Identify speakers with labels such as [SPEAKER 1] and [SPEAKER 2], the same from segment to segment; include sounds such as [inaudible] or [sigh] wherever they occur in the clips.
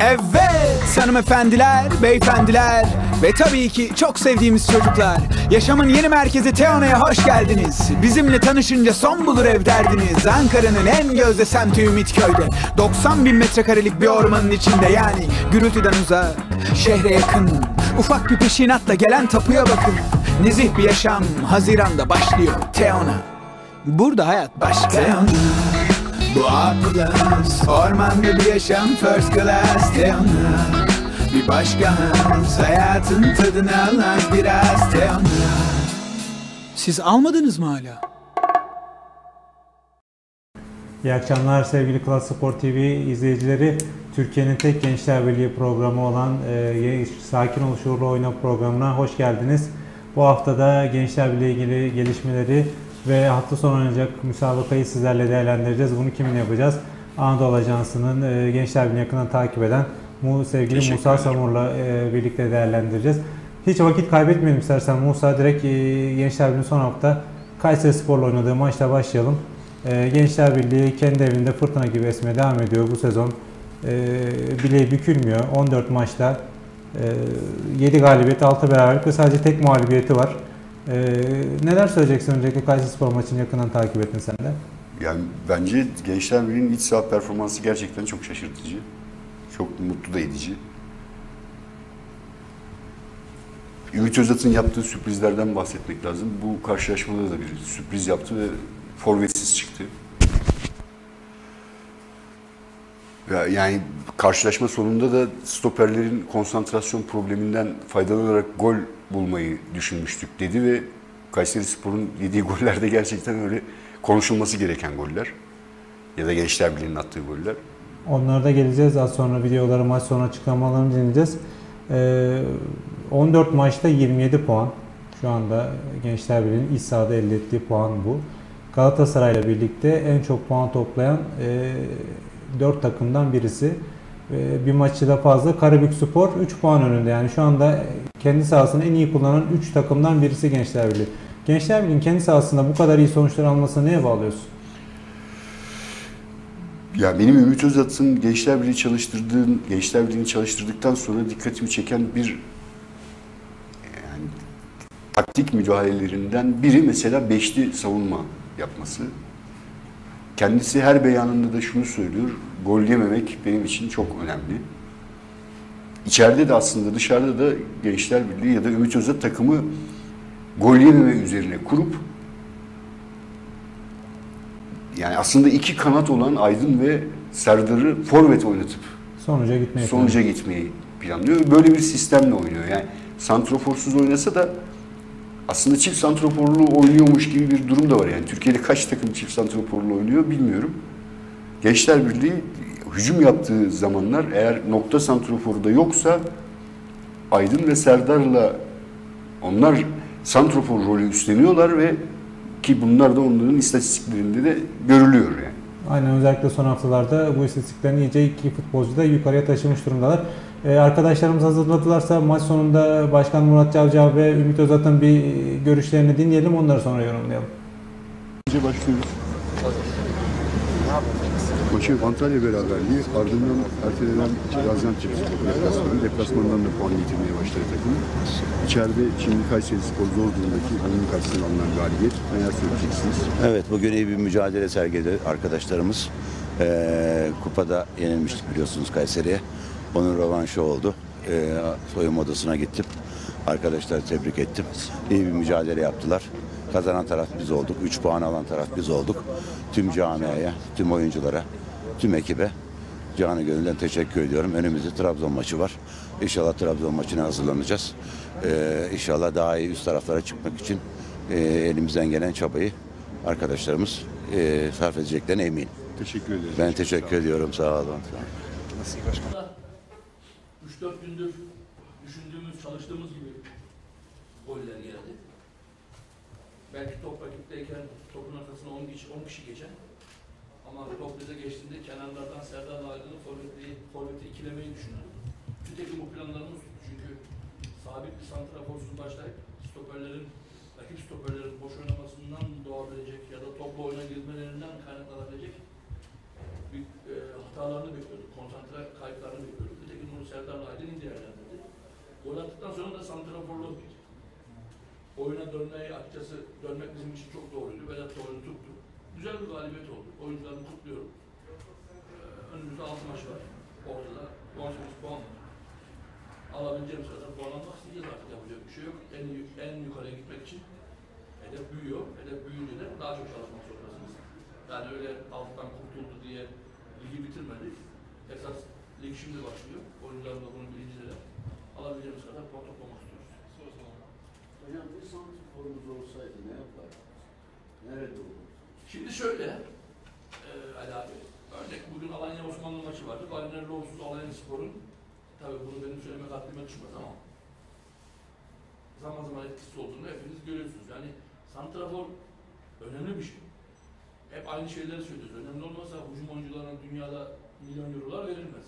[SPEAKER 1] Evet hanımefendiler, beyefendiler ve tabii ki çok sevdiğimiz çocuklar. Yaşamın yeni merkezi Teona'ya hoş geldiniz. Bizimle tanışınca son bulur ev derdiniz. Ankara'nın en gözde semti Ümitköy'de. 90 bin metrekarelik bir ormanın içinde yani gürültüden uzak, şehre yakın. Ufak bir peşinatla gelen tapuya bakın. Nezih bir yaşam Haziran'da başlıyor Teona. Burada hayat başka. Teona. Bu A plus Ormanda bir yaşam first class Teona Bir başka hız Hayatın tadını alan biraz Teona Siz almadınız mı hala?
[SPEAKER 2] İyi akşamlar sevgili Klas Spor TV izleyicileri. Türkiye'nin tek Gençler Birliği programı olan e, Sakin Ol Şuurlu Oyna programına hoş geldiniz. Bu haftada Gençler Birliği ilgili gelişmeleri ve hafta sonu oynayacak müsabakayı sizlerle değerlendireceğiz. Bunu kimin yapacağız? Anadolu Ajansı'nın e, Gençler Birliği yakından takip eden mu sevgili Musa Samur'la e, birlikte değerlendireceğiz. Hiç vakit kaybetmeyelim istersen Musa direkt e, Gençler Birliği son hafta Kayseri Spor'la oynadığı maçla başlayalım. Gençler Birliği kendi evinde fırtına gibi esmeye devam ediyor bu sezon. Bileği bükülmüyor. 14 maçta e, 7 galibiyet, 6 beraberlik ve sadece tek mağlubiyeti var. Ee, neler söyleyeceksin öncelikle Kayseri Spor maçını yakından takip ettin sen de?
[SPEAKER 3] Yani bence Gençler Birliği'nin iç saha performansı gerçekten çok şaşırtıcı. Çok mutlu da edici. Ümit Özat'ın yaptığı sürprizlerden bahsetmek lazım. Bu karşılaşmada da bir sürpriz yaptı ve forvetsiz çıktı. Yani karşılaşma sonunda da stoperlerin konsantrasyon probleminden faydalanarak gol bulmayı düşünmüştük dedi ve Kayseri Spor'un yediği gollerde gerçekten öyle konuşulması gereken goller. Ya da Gençler Birliği'nin attığı goller.
[SPEAKER 2] Onlara da geleceğiz. Az sonra videoları maç sonra açıklamalarını dinleyeceğiz. Ee, 14 maçta 27 puan. Şu anda Gençler Birliği'nin iç sahada elde ettiği puan bu. Galatasaray'la birlikte en çok puan toplayan e, 4 takımdan birisi. E, bir maçı da fazla. Karabük Spor 3 puan önünde. Yani şu anda kendi sahasını en iyi kullanan 3 takımdan birisi Gençler Birliği. Gençler Birliği'nin kendi sahasında bu kadar iyi sonuçlar almasına neye bağlıyorsun?
[SPEAKER 3] Ya benim Ümit Özat'ın Gençler Birliği çalıştırdığın, Gençler Birliği'ni çalıştırdıktan sonra dikkatimi çeken bir yani taktik müdahalelerinden biri mesela beşli savunma yapması. Kendisi her beyanında da şunu söylüyor, gol yememek benim için çok önemli. İçeride de aslında dışarıda da Gençler Birliği ya da Ümit Özat takımı gol yememe üzerine kurup yani aslında iki kanat olan Aydın ve Serdar'ı forvet oynatıp
[SPEAKER 2] sonuca gitmeyi
[SPEAKER 3] sonuca gitmeyi planlıyor. Böyle bir sistemle oynuyor. Yani santroforsuz oynasa da aslında çift santroforlu oynuyormuş gibi bir durum da var. Yani Türkiye'de kaç takım çift santroforlu oynuyor bilmiyorum. Gençler Birliği hücum yaptığı zamanlar eğer nokta santroforu da yoksa Aydın ve Serdar'la onlar santrofor rolü üstleniyorlar ve ki bunlar da onların istatistiklerinde de görülüyor yani.
[SPEAKER 2] Aynen özellikle son haftalarda bu istatistiklerini iyice iki futbolcu da yukarıya taşımış durumdalar. Ee, arkadaşlarımız hazırladılarsa maç sonunda Başkan Murat Cavcav ve Ümit Özat'ın bir görüşlerini dinleyelim onları sonra yorumlayalım.
[SPEAKER 3] Önce başlıyoruz. Maçı Antalya beraberliği ardından ertelenen Gaziantep deplasmanı. Deplasmandan da puan getirmeye başladı takım. İçeride şimdi Kayseri Spor zor durumdaki onun karşısına alınan galibiyet. Neler söyleyeceksiniz?
[SPEAKER 4] Evet bugün iyi bir mücadele sergiledi arkadaşlarımız. Ee, kupada yenilmiştik biliyorsunuz Kayseri'ye. Onun rövanşı oldu. Ee, soyunma odasına gittim. Arkadaşları tebrik ettim. İyi bir mücadele yaptılar. Kazanan taraf biz olduk. 3 puan alan taraf biz olduk. Tüm camiaya, tüm oyunculara, tüm ekibe canı gönülden teşekkür ediyorum. Önümüzde Trabzon maçı var. İnşallah Trabzon maçına hazırlanacağız. Ee, inşallah daha iyi üst taraflara çıkmak için e, elimizden gelen çabayı arkadaşlarımız e, sarf edeceklerine eminim.
[SPEAKER 3] Teşekkür ederim.
[SPEAKER 4] Ben teşekkür ediyorum. Sağ olun.
[SPEAKER 5] 3-4 gündür düşündüğümüz, çalıştığımız gibi goller geldi. Belki top rakipteyken topun arkasına 10 kişi, 10 kişi geçen ama top bize geçtiğinde kenarlardan Serdar Aydın'ın forveti, forveti ikilemeyi düşündük. Nitekim bu planlarımız çünkü sabit bir santraforsuz başlayıp stoperlerin, rakip stoperlerin boş oynamasından doğabilecek ya da topla oyuna girmelerinden kaynaklanabilecek bir e, hatalarını bekliyorduk, konsantre kayıplarını bekliyorduk. Bir de Serdar Aydın değerlendirdi. Gol attıktan sonra da santraforlu oyuna dönmeyi açıkçası dönmek bizim için çok doğruydu. Vedat da oyunu tuttu. Güzel bir galibiyet oldu. Oyuncularını kutluyorum. Ee, önümüzde 6 maç var. Ortada 18 puan var. Alabileceğimiz kadar puan almak isteyeceğiz artık yapacak bir şey yok. En, en yukarıya gitmek için hedef büyüyor. Hedef büyüyünce de daha çok çalışmak zorundasınız. Yani öyle alttan kurtuldu diye ligi bitirmedik. Esas lig şimdi başlıyor. Oyuncularım da bunun bilincileri. Alabileceğimiz kadar puan toplamak istiyoruz.
[SPEAKER 6] Hocam bir santrforumuz olsaydı ne yapardınız? Nerede olurdu?
[SPEAKER 5] Şimdi şöyle, e, Ali abi, örnek bugün Alanya Osmanlı maçı vardı. Valiner Lonsuz Alanya Spor'un, tabii bunu benim söylemek aklıma düşmez ama zaman zaman etkisi olduğunu hepiniz görüyorsunuz. Yani santrafor önemli bir şey. Hep aynı şeyleri söylüyoruz. Önemli olmasa hücum oyuncularına dünyada milyon eurolar verilmez.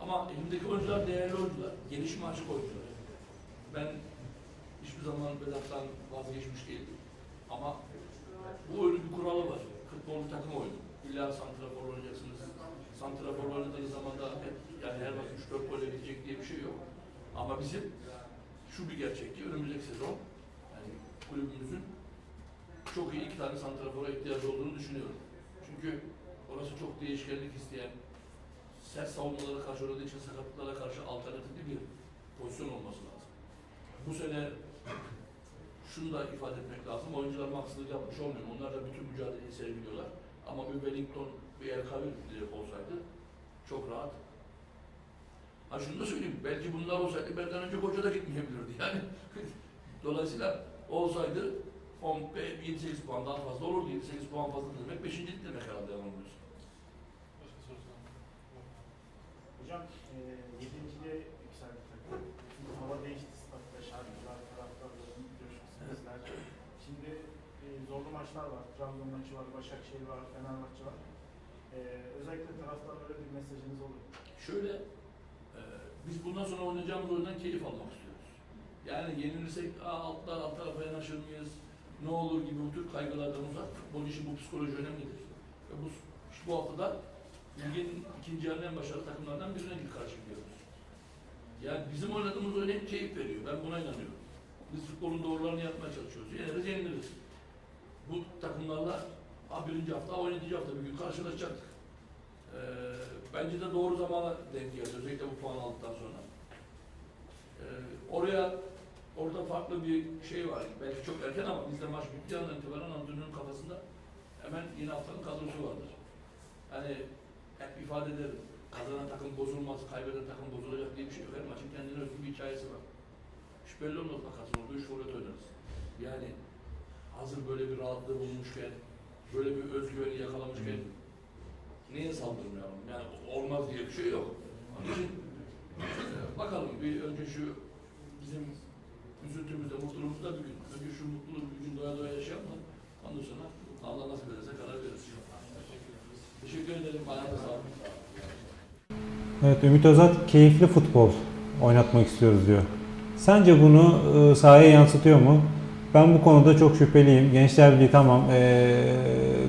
[SPEAKER 5] Ama elimdeki oyuncular değerli oyuncular, gelişime açık oyuncular. Ben hiçbir zaman Vedat'tan vazgeçmiş değilim. Ama bu oyunun bir kuralı var. Futbol takım oyunu. İlla santrafor oynayacaksınız. Santrafor oynadığınız zaman da hep yani her maç 3-4 golle gidecek diye bir şey yok. Ama bizim şu bir gerçek ki önümüzdeki sezon yani kulübümüzün çok iyi iki tane santrafora ihtiyacı olduğunu düşünüyorum. Çünkü orası çok değişkenlik isteyen, sert savunmalara karşı oynadığı için sakatlıklara karşı alternatifli bir pozisyon olması lazım. Bu sene şunu da ifade etmek lazım. Oyuncularım haksızlık yapmış olmuyor. Onlar da bütün mücadeleyi sergiliyorlar. Ama bir Wellington, bir El olsaydı çok rahat. Ha şunu da söyleyeyim. Belki bunlar olsaydı benden önce koca da gitmeyebilirdi yani. [laughs] Dolayısıyla olsaydı 10, 28 puandan fazla olurdu. 28 puan fazla demek 5. demek herhalde yanılmıyorsun.
[SPEAKER 7] Başka sorusu Hocam, e, 7 maçlar var. Trabzon maçı var, Başakşehir var, Fenerbahçe var. E, özellikle taraftarlara bir mesajınız olur.
[SPEAKER 5] Şöyle, e, biz bundan sonra oynayacağımız oyundan keyif almak istiyoruz. Yani yenilirsek altlar alt tarafa yanaşır mıyız, ne olur gibi bu tür kaygılardan uzak. Futbol işi bu psikoloji önemlidir. Ve bu, bu haftada ligin ikinci yarının en başarılı takımlardan birine karşı gidiyoruz. Yani bizim oynadığımız oyun hep keyif veriyor. Ben buna inanıyorum. Biz futbolun doğrularını yapmaya çalışıyoruz. Yeneriz, yeniliriz. Bu takımlarla birinci hafta, ha, 17. hafta bir gün karşılaşacaktık. Ee, bence de doğru zamana denk geldi. Özellikle bu puan aldıktan sonra. Ee, oraya orada farklı bir şey var. Belki çok erken ama bizde maç bittiği andan itibaren antrenörün kafasında hemen yeni haftanın kadrosu vardır. Yani hep ifade ederim. Kazanan takım bozulmaz, kaybeden takım bozulacak diye bir şey yok. Her maçın kendine özgü bir hikayesi var. Belli olmaz bakarsın orada üç oynarız. Yani hazır böyle bir rahatlığı bulmuşken, böyle bir özgüveni yakalamışken niye saldırmayalım? Yani olmaz diye bir şey yok. Onun için bakalım bir önce şu bizim üzüntümüzde, mutluluğumuzda bir gün. Önce şu mutluluğu bir gün doya doya yaşayalım da ondan sonra Allah nasip ederse karar veririz. Teşekkür ederim. Ayağınıza sağlık.
[SPEAKER 2] Evet Ümit Özat keyifli futbol oynatmak istiyoruz diyor. Sence bunu e, sahaya yansıtıyor mu? Ben bu konuda çok şüpheliyim. Gençler Birliği tamam e,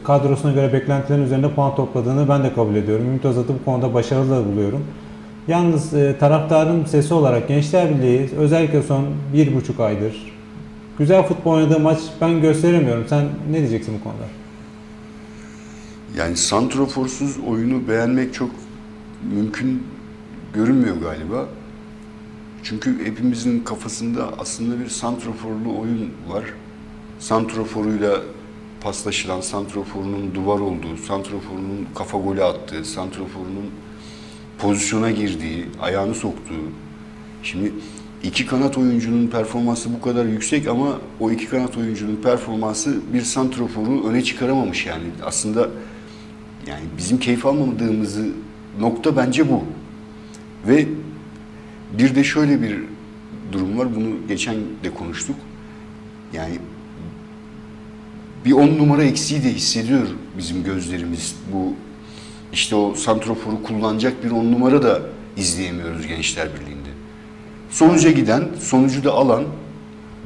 [SPEAKER 2] kadrosuna göre beklentilerin üzerinde puan topladığını ben de kabul ediyorum. Ümit Özat'ı bu konuda başarılı da buluyorum. Yalnız e, taraftarın sesi olarak Gençler Birliği özellikle son bir buçuk aydır güzel futbol oynadığı maç ben gösteremiyorum. Sen ne diyeceksin bu konuda?
[SPEAKER 3] Yani santroforsuz oyunu beğenmek çok mümkün görünmüyor galiba. Çünkü hepimizin kafasında aslında bir santroforlu oyun var. Santroforuyla paslaşılan, santroforunun duvar olduğu, santroforunun kafa golü attığı, santroforunun pozisyona girdiği, ayağını soktuğu. Şimdi iki kanat oyuncunun performansı bu kadar yüksek ama o iki kanat oyuncunun performansı bir santroforu öne çıkaramamış yani. Aslında yani bizim keyif almamadığımızı nokta bence bu. Ve bir de şöyle bir durum var. Bunu geçen de konuştuk. Yani bir on numara eksiği de hissediyor bizim gözlerimiz. Bu işte o santroforu kullanacak bir on numara da izleyemiyoruz Gençler Birliği'nde. Sonuca giden, sonucu da alan,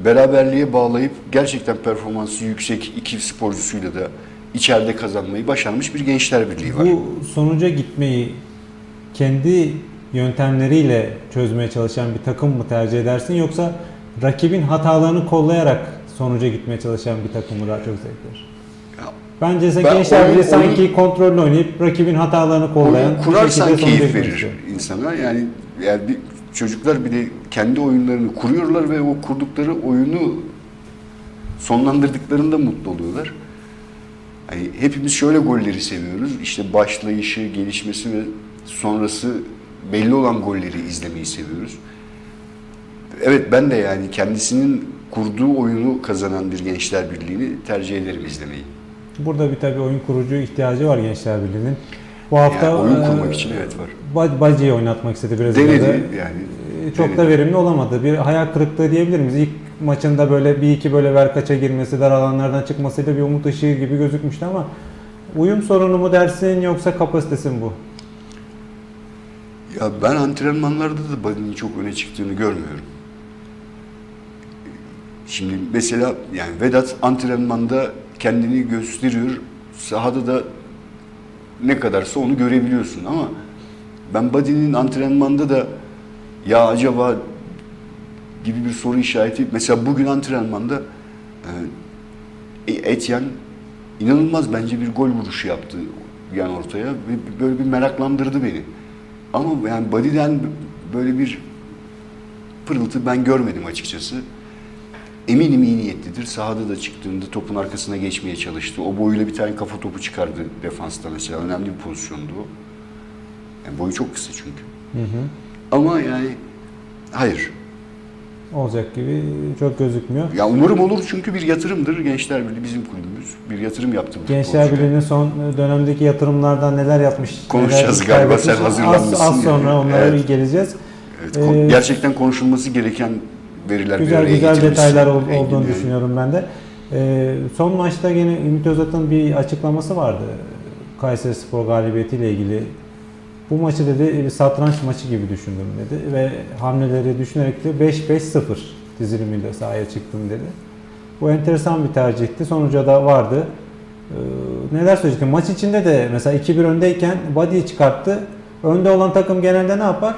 [SPEAKER 3] beraberliğe bağlayıp gerçekten performansı yüksek iki sporcusuyla da içeride kazanmayı başarmış bir Gençler Birliği var.
[SPEAKER 2] Bu sonuca gitmeyi kendi yöntemleriyle çözmeye çalışan bir takım mı tercih edersin yoksa rakibin hatalarını kollayarak sonuca gitmeye çalışan bir takım mı daha çok zevk verir? Bence ise
[SPEAKER 3] Ben
[SPEAKER 2] Gençler
[SPEAKER 3] oyun-
[SPEAKER 2] Birliği sanki kontrollü oynayıp rakibin hatalarını kollayan
[SPEAKER 3] Oyun kurarsan keyif verir
[SPEAKER 2] istiyor.
[SPEAKER 3] insana. Yani eğer bir çocuklar bir de kendi oyunlarını kuruyorlar ve o kurdukları oyunu sonlandırdıklarında mutlu oluyorlar. Hani hepimiz şöyle golleri seviyoruz. İşte başlayışı, gelişmesi ve sonrası belli olan golleri izlemeyi seviyoruz. Evet ben de yani kendisinin kurduğu oyunu kazanan bir Gençler Birliği'ni tercih ederim izlemeyi.
[SPEAKER 2] Burada bir tabii oyun kurucu ihtiyacı var Gençler Birliği'nin. Bu hafta
[SPEAKER 3] Yani oyun
[SPEAKER 2] e,
[SPEAKER 3] kurmak için evet var.
[SPEAKER 2] Ba- Bacı'yı oynatmak istedi Brezilya'da.
[SPEAKER 3] Denedi yani.
[SPEAKER 2] E, Çok da
[SPEAKER 3] denedi.
[SPEAKER 2] verimli olamadı. Bir hayal kırıklığı diyebilir miyiz? İlk maçında böyle bir iki böyle verkaça girmesi, dar alanlardan çıkmasıyla bir umut ışığı gibi gözükmüştü ama uyum sorunu mu dersin yoksa kapasitesi mi bu?
[SPEAKER 3] Ya ben antrenmanlarda da Buddy'nin çok öne çıktığını görmüyorum. Şimdi mesela yani Vedat antrenmanda kendini gösteriyor. Sahada da ne kadarsa onu görebiliyorsun ama ben Buddy'nin antrenmanda da ya acaba gibi bir soru işareti. Mesela bugün antrenmanda e, Etyen inanılmaz bence bir gol vuruşu yaptı yan ortaya böyle bir meraklandırdı beni. Ama yani Body'den böyle bir pırıltı ben görmedim açıkçası. Eminim iyi niyetlidir. Sahada da çıktığında topun arkasına geçmeye çalıştı. O boyuyla bir tane kafa topu çıkardı defansta mesela. Önemli bir pozisyondu o. Yani boyu çok kısa çünkü.
[SPEAKER 2] Hı hı.
[SPEAKER 3] Ama yani hayır.
[SPEAKER 2] Olacak gibi çok gözükmüyor.
[SPEAKER 3] Ya umarım olur çünkü bir yatırımdır. Gençler Birliği bizim kulübümüz. Bir yatırım yaptı
[SPEAKER 2] Gençler. Birliği'nin son dönemdeki yatırımlardan neler yapmış?
[SPEAKER 3] Konuşacağız
[SPEAKER 2] neler
[SPEAKER 3] galiba, sen hazırlanmışsın
[SPEAKER 2] Az, az sonra
[SPEAKER 3] yani.
[SPEAKER 2] onlara
[SPEAKER 3] Evet.
[SPEAKER 2] bir geleceğiz.
[SPEAKER 3] Evet,
[SPEAKER 2] Ee,
[SPEAKER 3] gerçekten konuşulması gereken veriler bir
[SPEAKER 2] Güzel
[SPEAKER 3] araya
[SPEAKER 2] güzel detaylar ol- olduğunu
[SPEAKER 3] yani.
[SPEAKER 2] düşünüyorum ben de. Ee, son maçta yine Ümit Özat'ın bir açıklaması vardı. Kayseri Spor galibiyetiyle ilgili. Bu maçı dedi bir satranç maçı gibi düşündüm dedi ve hamleleri düşünerek de 5-5-0 dizilimiyle sahaya çıktım dedi. Bu enteresan bir tercihti. Sonuca da vardı. Ee, neler söyleyeceksin? Maç içinde de mesela 2-1 öndeyken body'yi çıkarttı. Önde olan takım genelde ne yapar?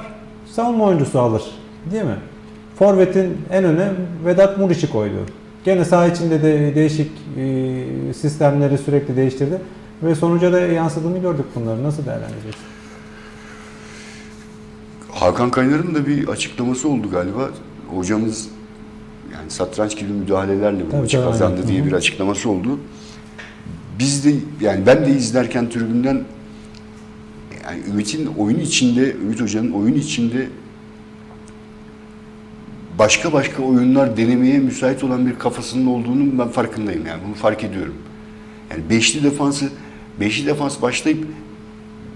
[SPEAKER 2] Savunma oyuncusu alır. Değil mi? Forvet'in en öne Vedat Muriç'i koydu. Gene saha içinde de değişik e, sistemleri sürekli değiştirdi. Ve sonuca da yansıdığını gördük bunları. Nasıl değerlendireceksin?
[SPEAKER 3] Hakan Kaynar'ın da bir açıklaması oldu galiba. Hocamız yani satranç gibi müdahalelerle bu maçı kazandı diye bir açıklaması oldu. Biz de yani ben de izlerken tribünden yani Ümit'in oyun içinde, Ümit Hoca'nın oyun içinde başka başka oyunlar denemeye müsait olan bir kafasının olduğunu ben farkındayım yani bunu fark ediyorum. Yani beşli defansı, beşli defans başlayıp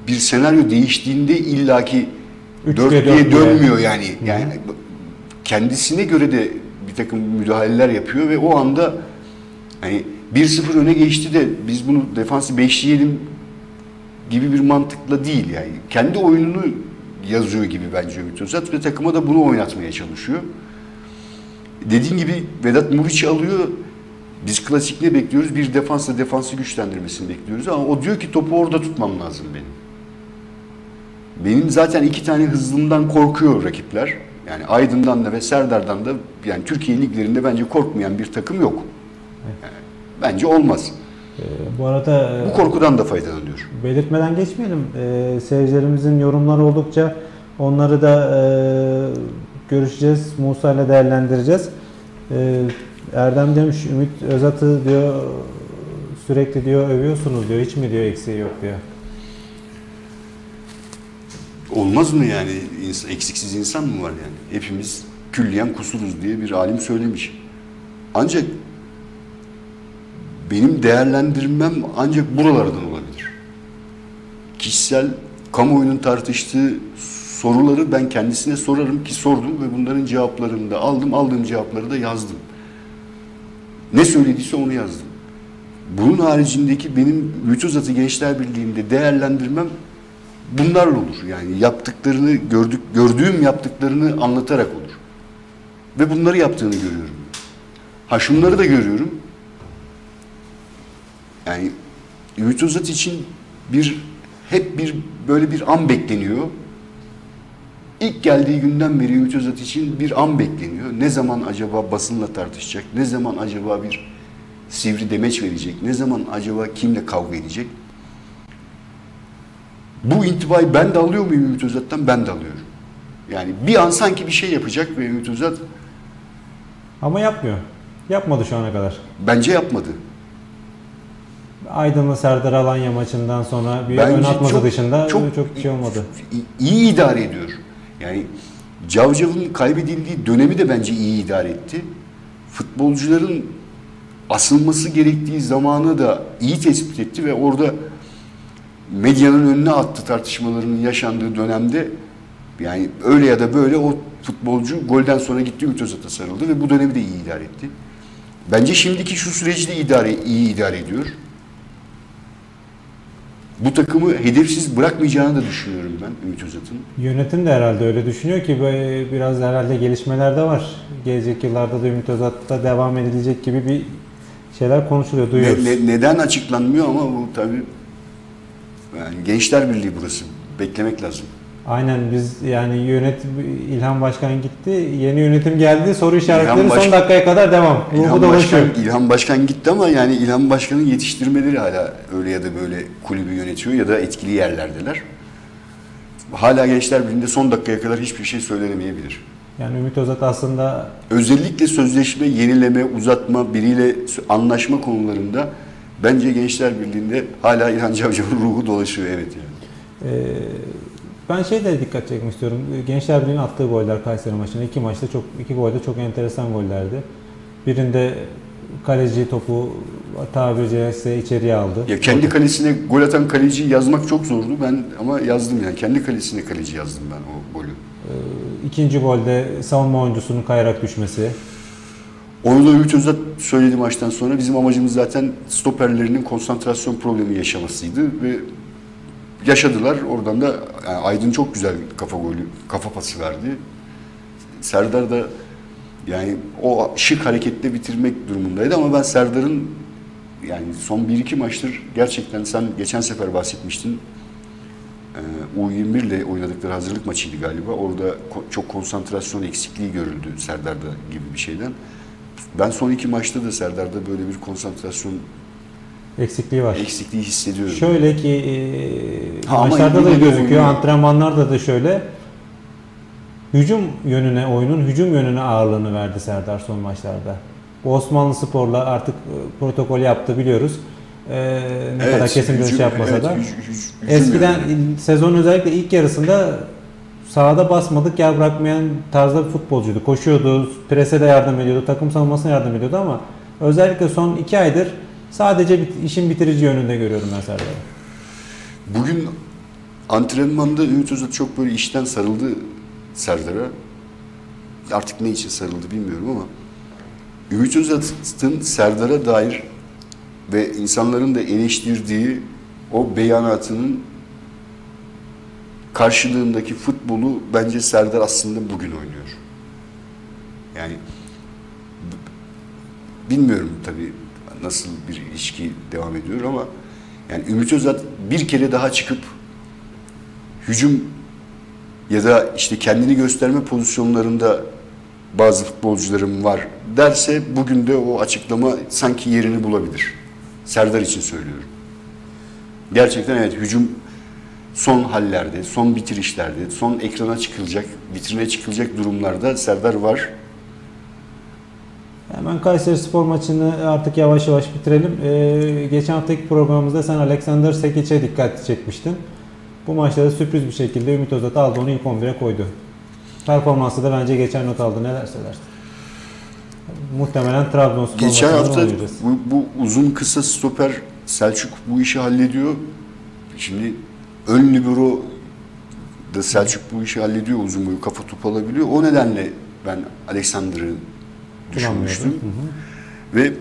[SPEAKER 3] bir senaryo değiştiğinde illaki
[SPEAKER 2] Üçlüye,
[SPEAKER 3] dörtlüye
[SPEAKER 2] dörtlüye.
[SPEAKER 3] dönmüyor yani. Yani kendisine göre de bir takım müdahaleler yapıyor ve o anda hani 1-0 öne geçti de biz bunu defansı beşleyelim gibi bir mantıkla değil yani. Kendi oyununu yazıyor gibi bence Ümit Özat ve takıma da bunu oynatmaya çalışıyor. Dediğin gibi Vedat Muriç'i alıyor. Biz klasik ne bekliyoruz? Bir defansla defansı güçlendirmesini bekliyoruz ama o diyor ki topu orada tutmam lazım benim. Benim zaten iki tane hızlımdan korkuyor rakipler. Yani Aydın'dan da ve Serdar'dan da yani Türkiye liglerinde bence korkmayan bir takım yok. Yani bence olmaz.
[SPEAKER 2] Ee, bu arada
[SPEAKER 3] Bu korkudan da faydalanıyor.
[SPEAKER 2] belirtmeden geçmeyelim. Ee, seyircilerimizin yorumları oldukça onları da e, görüşeceğiz. Musa ile değerlendireceğiz. Ee, Erdem demiş Ümit Özat'ı diyor sürekli diyor övüyorsunuz diyor. Hiç mi diyor eksiği yok diyor.
[SPEAKER 3] Olmaz mı yani ins- eksiksiz insan mı var yani? Hepimiz külliyen kusuruz diye bir alim söylemiş. Ancak benim değerlendirmem ancak buralardan olabilir. Kişisel kamuoyunun tartıştığı soruları ben kendisine sorarım ki sordum ve bunların cevaplarını da aldım. Aldığım cevapları da yazdım. Ne söylediyse onu yazdım. Bunun haricindeki benim Mütüzatı Gençler Birliği'nde değerlendirmem bunlarla olur. Yani yaptıklarını gördük gördüğüm yaptıklarını anlatarak olur. Ve bunları yaptığını görüyorum. Ha şunları da görüyorum. Yani Ümit Özat için bir hep bir böyle bir an bekleniyor. İlk geldiği günden beri Ümit Özat için bir an bekleniyor. Ne zaman acaba basınla tartışacak? Ne zaman acaba bir sivri demeç verecek? Ne zaman acaba kimle kavga edecek? Bu intibayı ben de alıyor muyum Ümit Özat'tan? Ben de alıyorum. Yani bir an sanki bir şey yapacak ve Ümit Özat
[SPEAKER 2] Ama yapmıyor. Yapmadı şu ana kadar.
[SPEAKER 3] bence yapmadı.
[SPEAKER 2] Aydın'la Serdar Alanya maçından sonra bir
[SPEAKER 3] Bence
[SPEAKER 2] ön atması
[SPEAKER 3] çok-
[SPEAKER 2] dışında
[SPEAKER 3] çok-
[SPEAKER 2] çok, şey olmadı.
[SPEAKER 3] İyi idare ediyor. Yani Cavcav'ın kaybedildiği dönemi de bence iyi idare etti. Futbolcuların asılması gerektiği zamanı da iyi tespit etti ve orada medyanın önüne attı tartışmalarının yaşandığı dönemde yani öyle ya da böyle o futbolcu golden sonra gitti Ümit Özat'a sarıldı ve bu dönemi de iyi idare etti. Bence şimdiki şu süreci de idare, iyi idare ediyor. Bu takımı hedefsiz bırakmayacağını da düşünüyorum ben Ümit Özat'ın.
[SPEAKER 2] Yönetim de herhalde öyle düşünüyor ki biraz herhalde gelişmeler de var. Gelecek yıllarda da Ümit Özat'ta devam edilecek gibi bir şeyler konuşuluyor, duyuyoruz.
[SPEAKER 3] Ne- ne- neden açıklanmıyor ama bu tabii yani Gençler Birliği burası. Beklemek lazım.
[SPEAKER 2] Aynen biz yani yönetim İlhan Başkan gitti, yeni yönetim geldi, soru işaretleri
[SPEAKER 3] Baş-
[SPEAKER 2] son dakikaya kadar devam.
[SPEAKER 3] İlhan. Başkan, İlhan Başkan gitti ama yani İlhan Başkan'ın yetiştirmeleri hala öyle ya da böyle kulübü yönetiyor ya da etkili yerlerdeler. Hala Gençler Birliği'nde son dakikaya kadar hiçbir şey söylenemeyebilir.
[SPEAKER 2] Yani Ümit Özat aslında
[SPEAKER 3] Özellikle sözleşme, yenileme, uzatma, biriyle anlaşma konularında bence Gençler Birliği'nde hala İlhan Cavcav'ın ruhu dolaşıyor evet yani.
[SPEAKER 2] e, ben şey de dikkat çekmek istiyorum. Gençler Birliği'nin attığı goller Kayseri maçında. iki maçta çok iki golde çok enteresan gollerdi. Birinde kaleci topu tabiri caizse içeriye aldı.
[SPEAKER 3] Ya kendi kalesine gol atan kaleciyi yazmak çok zordu. Ben ama yazdım yani. Kendi kalesine kaleci yazdım ben o golü.
[SPEAKER 2] İkinci golde savunma oyuncusunun kayarak düşmesi.
[SPEAKER 3] Onu da Ümit Özat söyledi maçtan sonra. Bizim amacımız zaten stoperlerinin konsantrasyon problemi yaşamasıydı ve yaşadılar. Oradan da yani Aydın çok güzel kafa golü, kafa pası verdi. Serdar da yani o şık hareketle bitirmek durumundaydı ama ben Serdar'ın yani son 1-2 maçtır gerçekten sen geçen sefer bahsetmiştin. Ee, U21 ile oynadıkları hazırlık maçıydı galiba. Orada çok konsantrasyon eksikliği görüldü Serdar'da gibi bir şeyden. Ben son iki maçta da Serdar'da böyle bir konsantrasyon
[SPEAKER 2] Eksikliği var.
[SPEAKER 3] eksikliği hissediyorum.
[SPEAKER 2] Şöyle ki e,
[SPEAKER 3] Ha,
[SPEAKER 2] maçlarda da gözüküyor,
[SPEAKER 3] oynuyor.
[SPEAKER 2] antrenmanlarda da şöyle. Hücum yönüne, oyunun hücum yönüne ağırlığını verdi Serdar son maçlarda. Bu Osmanlı Spor'la artık e, protokol yaptı biliyoruz. E, ne kadar kesin bir şey yapmasa
[SPEAKER 3] evet,
[SPEAKER 2] da.
[SPEAKER 3] hüc- hüc- hücum
[SPEAKER 2] Eskiden
[SPEAKER 3] yani.
[SPEAKER 2] sezon özellikle ilk yarısında sahada basmadık yer bırakmayan tarzda bir futbolcuydu. Koşuyordu, prese de yardım ediyordu, takım savunmasına yardım ediyordu ama özellikle son iki aydır sadece işin bitirici yönünde görüyorum ben Serdar'ı.
[SPEAKER 3] Bugün antrenmanda Ümit Özat çok böyle işten sarıldı Serdar'a. Artık ne için sarıldı bilmiyorum ama Ümit Özat'ın Serdar'a dair ve insanların da eleştirdiği o beyanatının karşılığındaki futbolu bence Serdar aslında bugün oynuyor. Yani bilmiyorum tabii nasıl bir ilişki devam ediyor ama yani Ümit Özat bir kere daha çıkıp hücum ya da işte kendini gösterme pozisyonlarında bazı futbolcularım var derse bugün de o açıklama sanki yerini bulabilir. Serdar için söylüyorum. Gerçekten evet hücum son hallerde, son bitirişlerde, son ekrana çıkılacak, vitrine çıkılacak durumlarda Serdar var.
[SPEAKER 2] Hemen Kayseri Spor maçını artık yavaş yavaş bitirelim. Ee, geçen haftaki programımızda sen Alexander Sekic'e dikkat çekmiştin. Bu maçta da sürpriz bir şekilde Ümit Özat aldı onu ilk 11'e koydu. Performansı da bence geçen not aldı. Neler söylersin? Muhtemelen Trabzonspor
[SPEAKER 3] Geçen hafta bu, bu uzun kısa stoper Selçuk bu işi hallediyor. Şimdi ön libero da Selçuk bu işi hallediyor. Uzun boyu kafa top alabiliyor. O nedenle ben Alexander'ı düşünmüştüm.
[SPEAKER 2] Hı hı.
[SPEAKER 3] Ve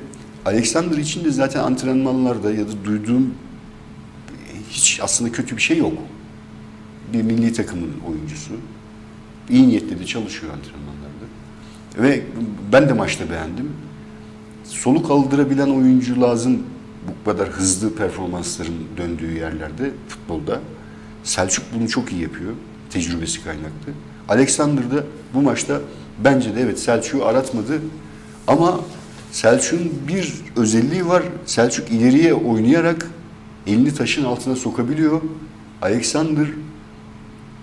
[SPEAKER 3] Alexander için de zaten antrenmanlarda ya da duyduğum hiç aslında kötü bir şey yok. Bir milli takımın oyuncusu. İyi niyetle de çalışıyor antrenmanlarda. Ve ben de maçta beğendim. Soluk aldırabilen oyuncu lazım bu kadar hızlı performansların döndüğü yerlerde futbolda. Selçuk bunu çok iyi yapıyor. tecrübesi kaynaklı. Alexander da bu maçta bence de evet Selçuk'u aratmadı ama Selçuk'un bir özelliği var. Selçuk ileriye oynayarak elini taşın altına sokabiliyor. Alexander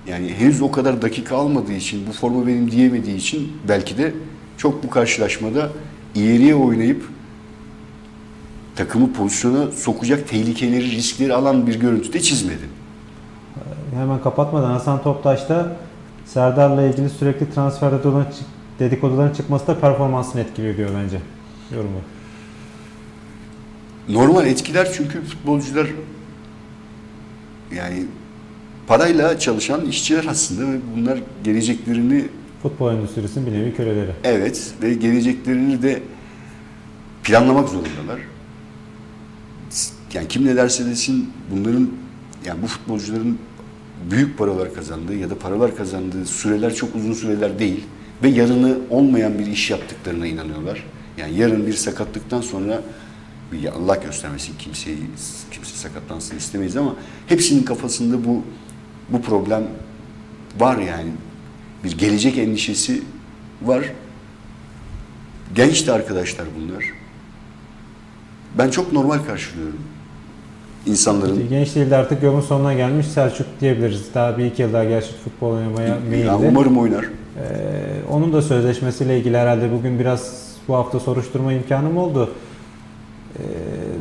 [SPEAKER 3] yani henüz o kadar dakika almadığı için, bu forma benim diyemediği için belki de çok bu karşılaşmada ileriye oynayıp takımı pozisyona sokacak tehlikeleri, riskleri alan bir görüntü de çizmedi.
[SPEAKER 2] Hemen kapatmadan Hasan Toptaş da Serdar'la ilgili sürekli transfer dedikoduların, dedikoduların çıkması da performansını etkiliyor diyor bence. Yorumu.
[SPEAKER 3] Normal etkiler çünkü futbolcular yani parayla çalışan işçiler aslında ve bunlar geleceklerini
[SPEAKER 2] Futbol endüstrisinin bir nevi köleleri.
[SPEAKER 3] evet ve geleceklerini de planlamak zorundalar. Yani kim ne derse desin bunların yani bu futbolcuların büyük paralar kazandığı ya da paralar kazandığı süreler çok uzun süreler değil ve yarını olmayan bir iş yaptıklarına inanıyorlar. Yani yarın bir sakatlıktan sonra ya Allah göstermesin kimseyi kimse sakatlansın istemeyiz ama hepsinin kafasında bu bu problem var yani. Bir gelecek endişesi var. Genç de arkadaşlar bunlar. Ben çok normal karşılıyorum. İnsanların
[SPEAKER 2] Genç değil de artık yolun sonuna gelmiş Selçuk diyebiliriz. Daha bir iki yıl daha gerçek futbol oynamaya
[SPEAKER 3] ya
[SPEAKER 2] meyilli.
[SPEAKER 3] umarım oynar.
[SPEAKER 2] Ee, onun da sözleşmesiyle ilgili herhalde bugün biraz bu hafta soruşturma imkanım oldu. Ee,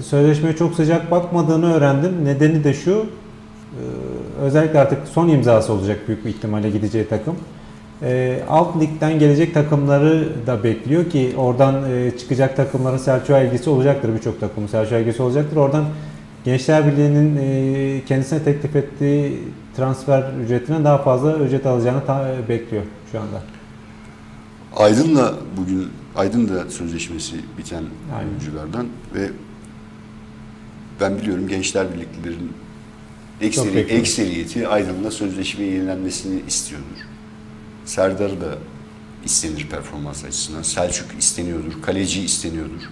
[SPEAKER 2] sözleşmeye çok sıcak bakmadığını öğrendim. Nedeni de şu. e, özellikle artık son imzası olacak büyük bir ihtimalle gideceği takım. Ee, alt ligden gelecek takımları da bekliyor ki oradan e, çıkacak takımların Selçuk'a ilgisi olacaktır birçok takımın Selçuk'a ilgisi olacaktır. Oradan Gençler Birliği'nin e, kendisine teklif ettiği transfer ücretine daha fazla ücret alacağını ta- bekliyor şu anda.
[SPEAKER 3] Aydın'la bugün Aydın da sözleşmesi biten
[SPEAKER 2] Aynen.
[SPEAKER 3] oyunculardan ve ben biliyorum gençler birliklerin ekseri, ekseriyeti Aydın'la sözleşme yenilenmesini istiyordur. Serdar da istenir performans açısından. Selçuk isteniyordur. Kaleci isteniyordur.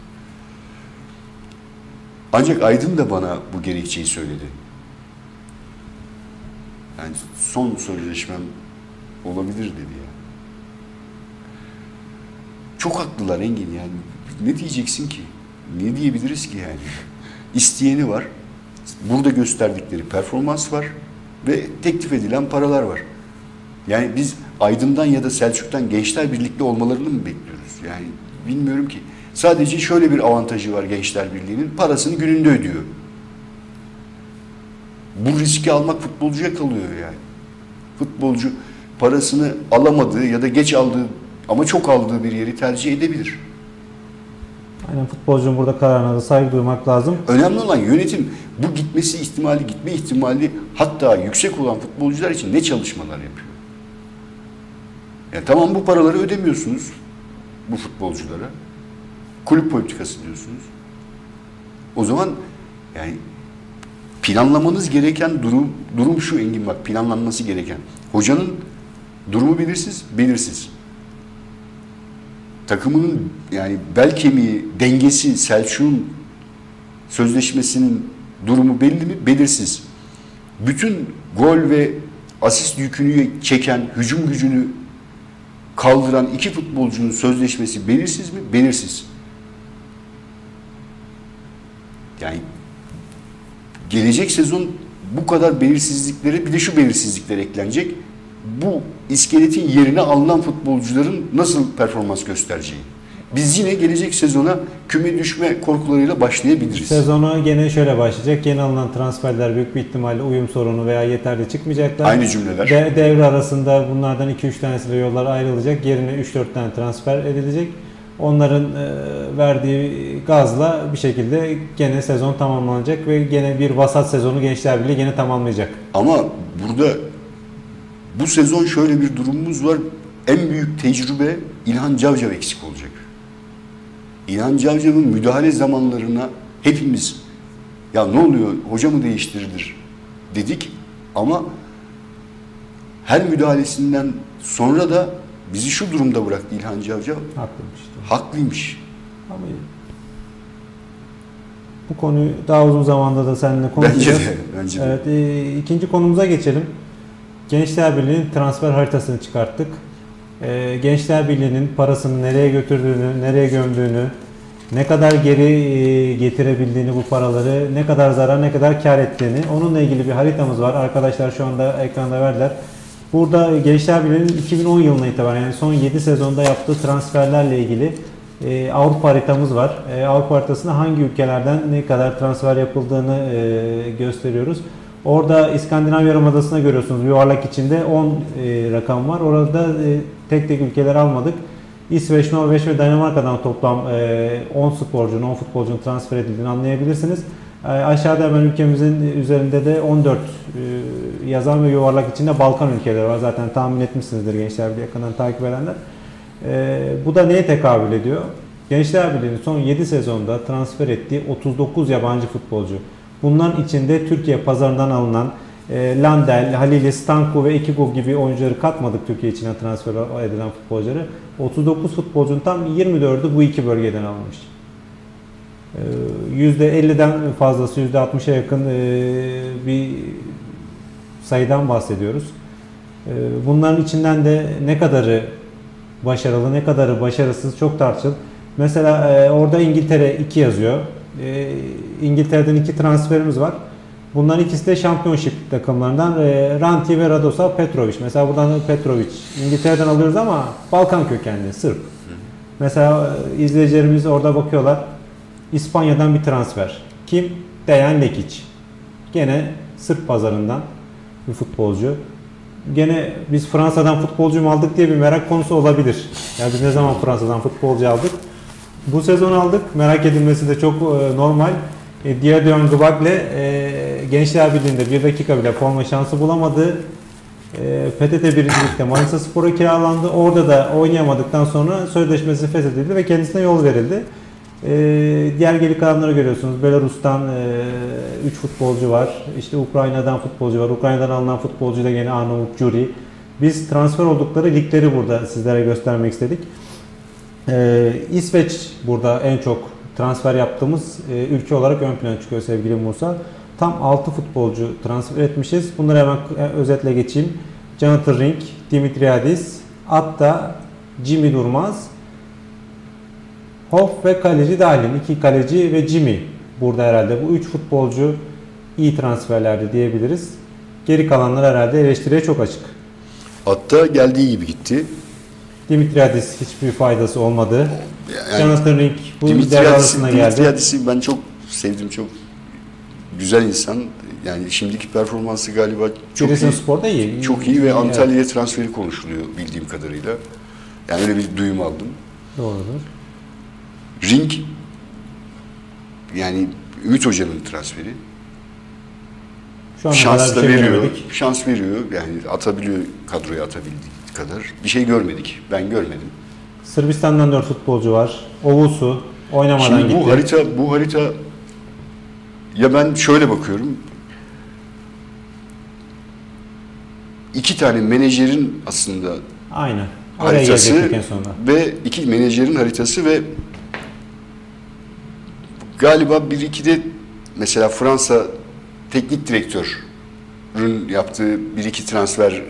[SPEAKER 3] Ancak Aydın da bana bu gerekçeyi söyledi. Yani son sözleşmem olabilir dedi ya. Çok haklılar Engin yani. Ne diyeceksin ki? Ne diyebiliriz ki yani? İsteyeni var. Burada gösterdikleri performans var. Ve teklif edilen paralar var. Yani biz Aydın'dan ya da Selçuk'tan gençler birlikte olmalarını mı bekliyoruz? Yani bilmiyorum ki. Sadece şöyle bir avantajı var Gençler Birliği'nin. Parasını gününde ödüyor. Bu riski almak futbolcuya kalıyor yani. Futbolcu parasını alamadığı ya da geç aldığı ama çok aldığı bir yeri tercih edebilir.
[SPEAKER 2] Aynen futbolcunun burada kararına da saygı duymak lazım.
[SPEAKER 3] Önemli olan yönetim bu gitmesi ihtimali, gitme ihtimali hatta yüksek olan futbolcular için ne çalışmalar yapıyor? Ya tamam bu paraları ödemiyorsunuz bu futbolculara. Kulüp politikası diyorsunuz. O zaman yani planlamanız gereken durum durum şu Engin bak planlanması gereken. Hocanın durumu belirsiz, belirsiz. Takımının yani bel kemiği, dengesi, Selçuk'un sözleşmesinin durumu belli mi? Belirsiz. Bütün gol ve asist yükünü çeken, hücum gücünü kaldıran iki futbolcunun sözleşmesi belirsiz mi? Belirsiz. Yani gelecek sezon bu kadar belirsizliklere bir de şu belirsizlikler eklenecek. Bu iskeletin yerine alınan futbolcuların nasıl performans göstereceği. Biz yine gelecek sezona küme düşme korkularıyla başlayabiliriz.
[SPEAKER 2] Sezona gene şöyle başlayacak. Yeni alınan transferler büyük bir ihtimalle uyum sorunu veya yeterli çıkmayacaklar.
[SPEAKER 3] Aynı cümleler.
[SPEAKER 2] De, devre arasında bunlardan 2-3 tanesiyle yollar ayrılacak. Yerine 3-4 tane transfer edilecek. Onların e, verdiği gazla bir şekilde gene sezon tamamlanacak ve gene bir vasat sezonu Gençler Birliği gene tamamlayacak.
[SPEAKER 3] Ama burada bu sezon şöyle bir durumumuz var. En büyük tecrübe İlhan Cavcav eksik olacak. İlhan Cavcav'ın müdahale zamanlarına hepimiz ya ne oluyor hoca mı değiştirilir dedik ama her müdahalesinden sonra da bizi şu durumda bıraktı İlhan Cavcav.
[SPEAKER 2] Haklıymış.
[SPEAKER 3] Haklıymış.
[SPEAKER 2] Ama bu konuyu daha uzun zamanda da seninle
[SPEAKER 3] Bence
[SPEAKER 2] konuşacağız.
[SPEAKER 3] de. Bence de.
[SPEAKER 2] Evet, e, ikinci konumuza geçelim. Gençler Birliği'nin transfer haritasını çıkarttık. Ee, Gençler Birliği'nin parasını nereye götürdüğünü, nereye gömdüğünü, ne kadar geri e, getirebildiğini bu paraları, ne kadar zarar, ne kadar kar ettiğini, onunla ilgili bir haritamız var. Arkadaşlar şu anda ekranda verdiler. Burada Gençler Birliği'nin 2010 yılına itibaren yani son 7 sezonda yaptığı transferlerle ilgili e, Avrupa haritamız var. E, Avrupa haritasında hangi ülkelerden ne kadar transfer yapıldığını e, gösteriyoruz. Orada İskandinav Yarımadası'na görüyorsunuz yuvarlak içinde 10 e, rakam var. Orada e, tek tek ülkeler almadık. İsveç, Norveç ve Danimarka'dan toplam e, 10 sporcunun, 10 futbolcunun transfer edildiğini anlayabilirsiniz. E, aşağıda hemen ülkemizin üzerinde de 14 e, yazan ve yuvarlak içinde Balkan ülkeleri var. Zaten tahmin etmişsinizdir gençler yakından takip edenler. E, bu da neye tekabül ediyor? Gençler Birliği'nin son 7 sezonda transfer ettiği 39 yabancı futbolcu. Bunların içinde Türkiye pazarından alınan e, Landel, Halili, Stanku ve Ekigo gibi oyuncuları katmadık Türkiye içine transfer edilen futbolcuları. 39 futbolcunun tam 24'ü bu iki bölgeden alınmış. E, %50'den fazlası, %60'a yakın e, bir sayıdan bahsediyoruz. E, bunların içinden de ne kadarı başarılı, ne kadarı başarısız çok tartışılır. Mesela e, orada İngiltere 2 yazıyor. E, İngiltere'den iki transferimiz var. Bunların ikisi de Championship takımlarından Ranti ve Radosa Petrovic. Mesela buradan Petrovic İngiltere'den alıyoruz ama Balkan kökenli, Sırp. Mesela izleyicilerimiz orada bakıyorlar. İspanya'dan bir transfer. Kim? Dejan Lekic. Gene Sırp pazarından bir futbolcu. Gene biz Fransa'dan futbolcu mu aldık diye bir merak konusu olabilir. Yani biz ne zaman Fransa'dan futbolcu aldık? Bu sezon aldık. Merak edilmesi de çok e, normal. E, Diadon Gbagle e, Gençler Birliği'nde bir dakika bile forma şansı bulamadı. E, PTT birincilikte Manisa Spor'a kiralandı. Orada da oynayamadıktan sonra sözleşmesi feshedildi ve kendisine yol verildi. E, diğer geri kalanları görüyorsunuz. Belarus'tan 3 futbolcu var. İşte Ukrayna'dan futbolcu var. Ukrayna'dan alınan futbolcu da gene Arnavut Curi. Biz transfer oldukları ligleri burada sizlere göstermek istedik. Ee, İsveç burada en çok transfer yaptığımız e, ülke olarak ön plana çıkıyor sevgili Musa. Tam 6 futbolcu transfer etmişiz. Bunları hemen e, özetle geçeyim. Jonathan Rink, Dimitriadis, Atta, Jimmy Durmaz, Hoff ve kaleci Dalin. iki kaleci ve Jimmy burada herhalde. Bu üç futbolcu iyi transferlerdi diyebiliriz. Geri kalanlar herhalde eleştiriye çok açık.
[SPEAKER 3] Hatta geldiği gibi gitti.
[SPEAKER 2] Dimitriadis hiçbir faydası olmadı.
[SPEAKER 3] Yani
[SPEAKER 2] Jonathan Rink bu
[SPEAKER 3] Dimitriadis'i
[SPEAKER 2] arasına geldi.
[SPEAKER 3] Dimitriadis'i ben çok sevdim. Çok güzel insan. Yani şimdiki performansı galiba çok
[SPEAKER 2] Giresun
[SPEAKER 3] iyi.
[SPEAKER 2] Spor'da iyi.
[SPEAKER 3] Çok iyi ve Antalya'ya transferi konuşuluyor bildiğim kadarıyla. Yani öyle bir duyum aldım.
[SPEAKER 2] Doğrudur.
[SPEAKER 3] Ring yani Ümit Hoca'nın transferi.
[SPEAKER 2] Şu
[SPEAKER 3] Şans da
[SPEAKER 2] şey
[SPEAKER 3] veriyor.
[SPEAKER 2] göremedik.
[SPEAKER 3] Şans veriyor. Yani atabiliyor kadroya atabildiği kadar. Bir şey görmedik. Ben görmedim.
[SPEAKER 2] Sırbistan'dan 4 futbolcu var. Ovusu oynamadan
[SPEAKER 3] Şimdi
[SPEAKER 2] gitti.
[SPEAKER 3] bu harita bu harita ya ben şöyle bakıyorum. İki tane menajerin aslında
[SPEAKER 2] Aynen. Oraya
[SPEAKER 3] haritası ve iki menajerin haritası ve galiba bir iki de mesela Fransa teknik direktörün yaptığı bir iki transfer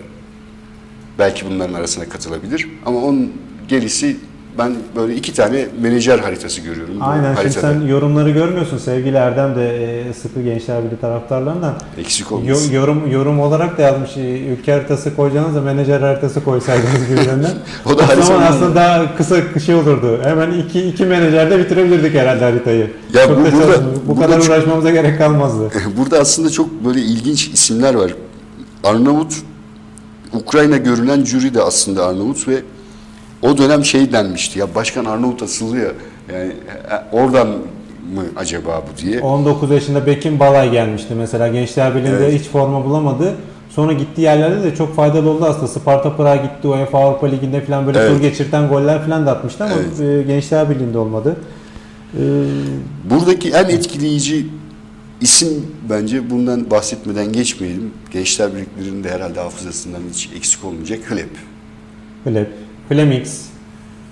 [SPEAKER 3] belki bunların arasına katılabilir. Ama onun gerisi ben böyle iki tane menajer haritası görüyorum.
[SPEAKER 2] Aynen şimdi sen yorumları görmüyorsun sevgili Erdem de e, sıkı gençler birliği taraftarlarından.
[SPEAKER 3] Eksik
[SPEAKER 2] Yo-
[SPEAKER 3] olmasın.
[SPEAKER 2] yorum yorum olarak da yazmış e, ülke haritası koyacağınız da menajer haritası koysaydınız [laughs] gibilerinden.
[SPEAKER 3] O da
[SPEAKER 2] o zaman aslında daha kısa şey olurdu. Hemen iki, iki menajerde bitirebilirdik herhalde haritayı.
[SPEAKER 3] Ya
[SPEAKER 2] Çok
[SPEAKER 3] bu
[SPEAKER 2] da
[SPEAKER 3] burada-
[SPEAKER 2] çalışmıyor. bu
[SPEAKER 3] burada
[SPEAKER 2] kadar
[SPEAKER 3] çok-
[SPEAKER 2] uğraşmamıza gerek kalmazdı. [laughs]
[SPEAKER 3] Burada aslında çok böyle ilginç isimler var. Arnavut, Ukrayna görünen jüri de aslında Arnavut ve o dönem şey denmişti ya başkan Arnavut asıllı ya yani e, oradan mı acaba bu diye.
[SPEAKER 2] 19 yaşında Bekim Balay gelmişti mesela Gençler Birliği'nde
[SPEAKER 3] Evet.
[SPEAKER 2] hiç forma bulamadı. Sonra gittiği yerlerde de çok faydalı oldu aslında. Sparta Prag'a gitti, UEFA Avrupa Ligi'nde falan böyle
[SPEAKER 3] Evet.
[SPEAKER 2] tur geçirten goller falan da atmıştı ama e, Gençler Birliği'nde olmadı. E,
[SPEAKER 3] Buradaki en etkileyici isim bence bundan bahsetmeden geçmeyelim. Gençler birliklerinin de herhalde hafızasından hiç eksik olmayacak Halep.
[SPEAKER 2] Flep, Flemings,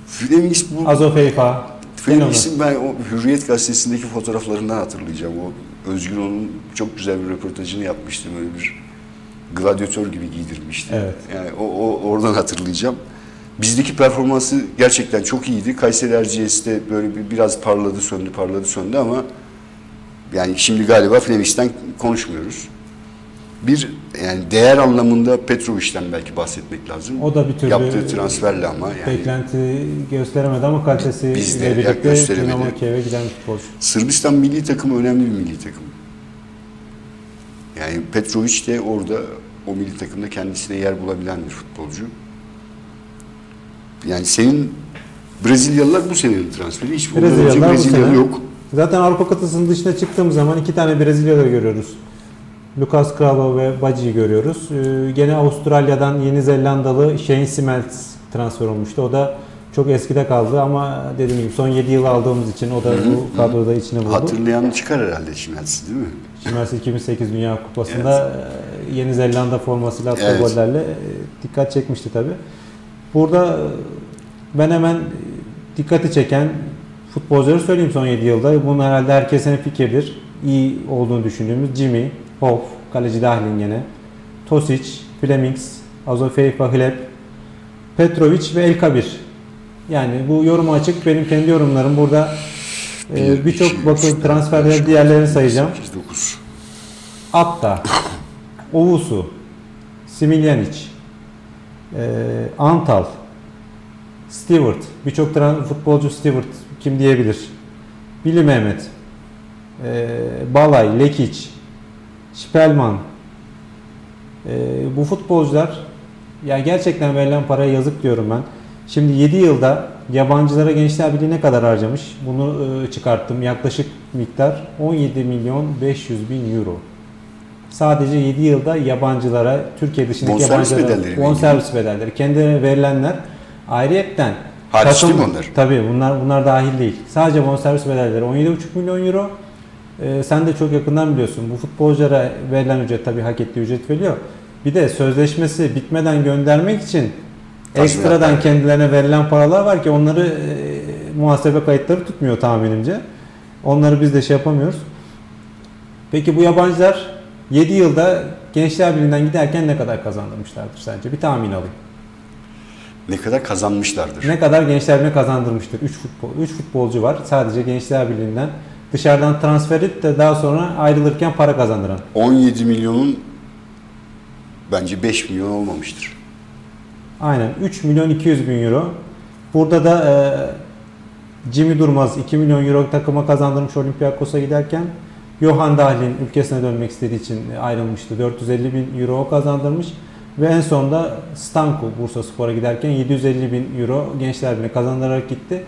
[SPEAKER 3] Flemings bu
[SPEAKER 2] Azov Eyfa.
[SPEAKER 3] Flemix'in ben o Hürriyet gazetesindeki fotoğraflarından hatırlayacağım. O Özgür onun çok güzel bir röportajını yapmıştı böyle bir gladyatör gibi giydirmişti.
[SPEAKER 2] Evet.
[SPEAKER 3] Yani o, o oradan hatırlayacağım. Bizdeki performansı gerçekten çok iyiydi. Kayseri Erciyes'te böyle bir, biraz parladı söndü parladı söndü ama yani şimdi galiba Flemix'ten konuşmuyoruz. Bir yani değer anlamında Petrovic'ten belki bahsetmek lazım.
[SPEAKER 2] O da bir türlü
[SPEAKER 3] Yaptığı transferle ama yani
[SPEAKER 2] Beklenti gösteremedi ama kalitesi
[SPEAKER 3] Biz de
[SPEAKER 2] ile birlikte. Dinamo Kiev'e giden futbolcu.
[SPEAKER 3] Sırbistan milli takımı önemli bir milli takım. Yani Petrovic de orada o milli takımda kendisine yer bulabilen bir futbolcu. Yani senin Brezilyalılar bu senenin transferi. Hiç
[SPEAKER 2] Brezilyalılar bu
[SPEAKER 3] Brezilyalı
[SPEAKER 2] sene.
[SPEAKER 3] yok.
[SPEAKER 2] Zaten Avrupa kıtasının dışına çıktığımız zaman iki tane Brezilyalı görüyoruz. Lucas Cravo ve Baci'yi görüyoruz. Ee, gene Avustralya'dan Yeni Zelandalı Shane Smeltz transfer olmuştu. O da çok eskide kaldı ama dediğim gibi son 7 yıl aldığımız için o da bu kadroda içine buldu.
[SPEAKER 3] Hatırlayan çıkar herhalde Şimensi değil mi?
[SPEAKER 2] Şimers 2008 Dünya Kupası'nda e, Yeni Zelanda formasıyla attığı
[SPEAKER 3] Evet.
[SPEAKER 2] gollerle e, dikkat çekmişti tabi. Burada e, ben hemen dikkati çeken futbolcuları söyleyeyim son 7 yılda. Bunun herhalde herkesin fikirdir. İyi olduğunu düşündüğümüz Jimmy, Hoff, kaleci Dahlin gene, Tosic, Flemings, Azofeifa Hleb, Petrovic ve El Kabir. Yani bu yorum açık. Benim kendi yorumlarım burada e, birçok bakın transferleri diğerlerini sayacağım.
[SPEAKER 3] sekiz, dokuz.
[SPEAKER 2] Atta, Ovusu, Similjanic, e, Antal, Stewart, birçok futbolcu Stewart kim diyebilir? Billy Mehmet, e, Balay, Lekic, Spelman. E, bu futbolcular ya gerçekten verilen paraya yazık diyorum ben. Şimdi 7 yılda yabancılara Gençler Birliği ne kadar harcamış? Bunu e, çıkarttım. Yaklaşık miktar 17 milyon 500 bin euro. Sadece 7 yılda yabancılara, Türkiye dışındaki
[SPEAKER 3] Bonservis
[SPEAKER 2] yabancılara
[SPEAKER 3] bedelleri
[SPEAKER 2] bonservis bedelleri, kendilerine verilenler ayrıyetten
[SPEAKER 3] Hariç
[SPEAKER 2] takım-
[SPEAKER 3] değil mi onlar?
[SPEAKER 2] Tabii bunlar bunlar dahil değil. Sadece bonservis bedelleri 17,5 milyon euro. Ee, sen de çok yakından biliyorsun. Bu futbolculara verilen ücret tabii hak ettiği ücret veriliyor. Bir de sözleşmesi bitmeden göndermek için ekstradan kendilerine verilen paralar var ki onları e, muhasebe kayıtları tutmuyor tahminimce. Onları biz de şey yapamıyoruz. Peki bu yabancılar 7 yılda Gençler Birliği'nden giderken ne kadar kazandırmışlardır sence? Bir tahmin alayım.
[SPEAKER 3] Ne kadar kazanmışlardır.
[SPEAKER 2] Ne kadar Gençler Birliği kazandırmıştır? 3 futbol, 3 futbolcu var sadece Gençler Birliği'nden. Dışarıdan transfer edip de daha sonra ayrılırken para kazandıran.
[SPEAKER 3] 17 milyonun bence 5 milyon olmamıştır.
[SPEAKER 2] Aynen 3 milyon 200 bin euro. Burada da e, Jimmy Durmaz 2 milyon euro takıma kazandırmış Olympiakos'a giderken Johan Dahlin ülkesine dönmek istediği için ayrılmıştı. 450 bin euro kazandırmış. Ve en sonunda Stanko Bursa Spor'a giderken 750 bin euro Gençler Birliği'ne kazandırarak gitti.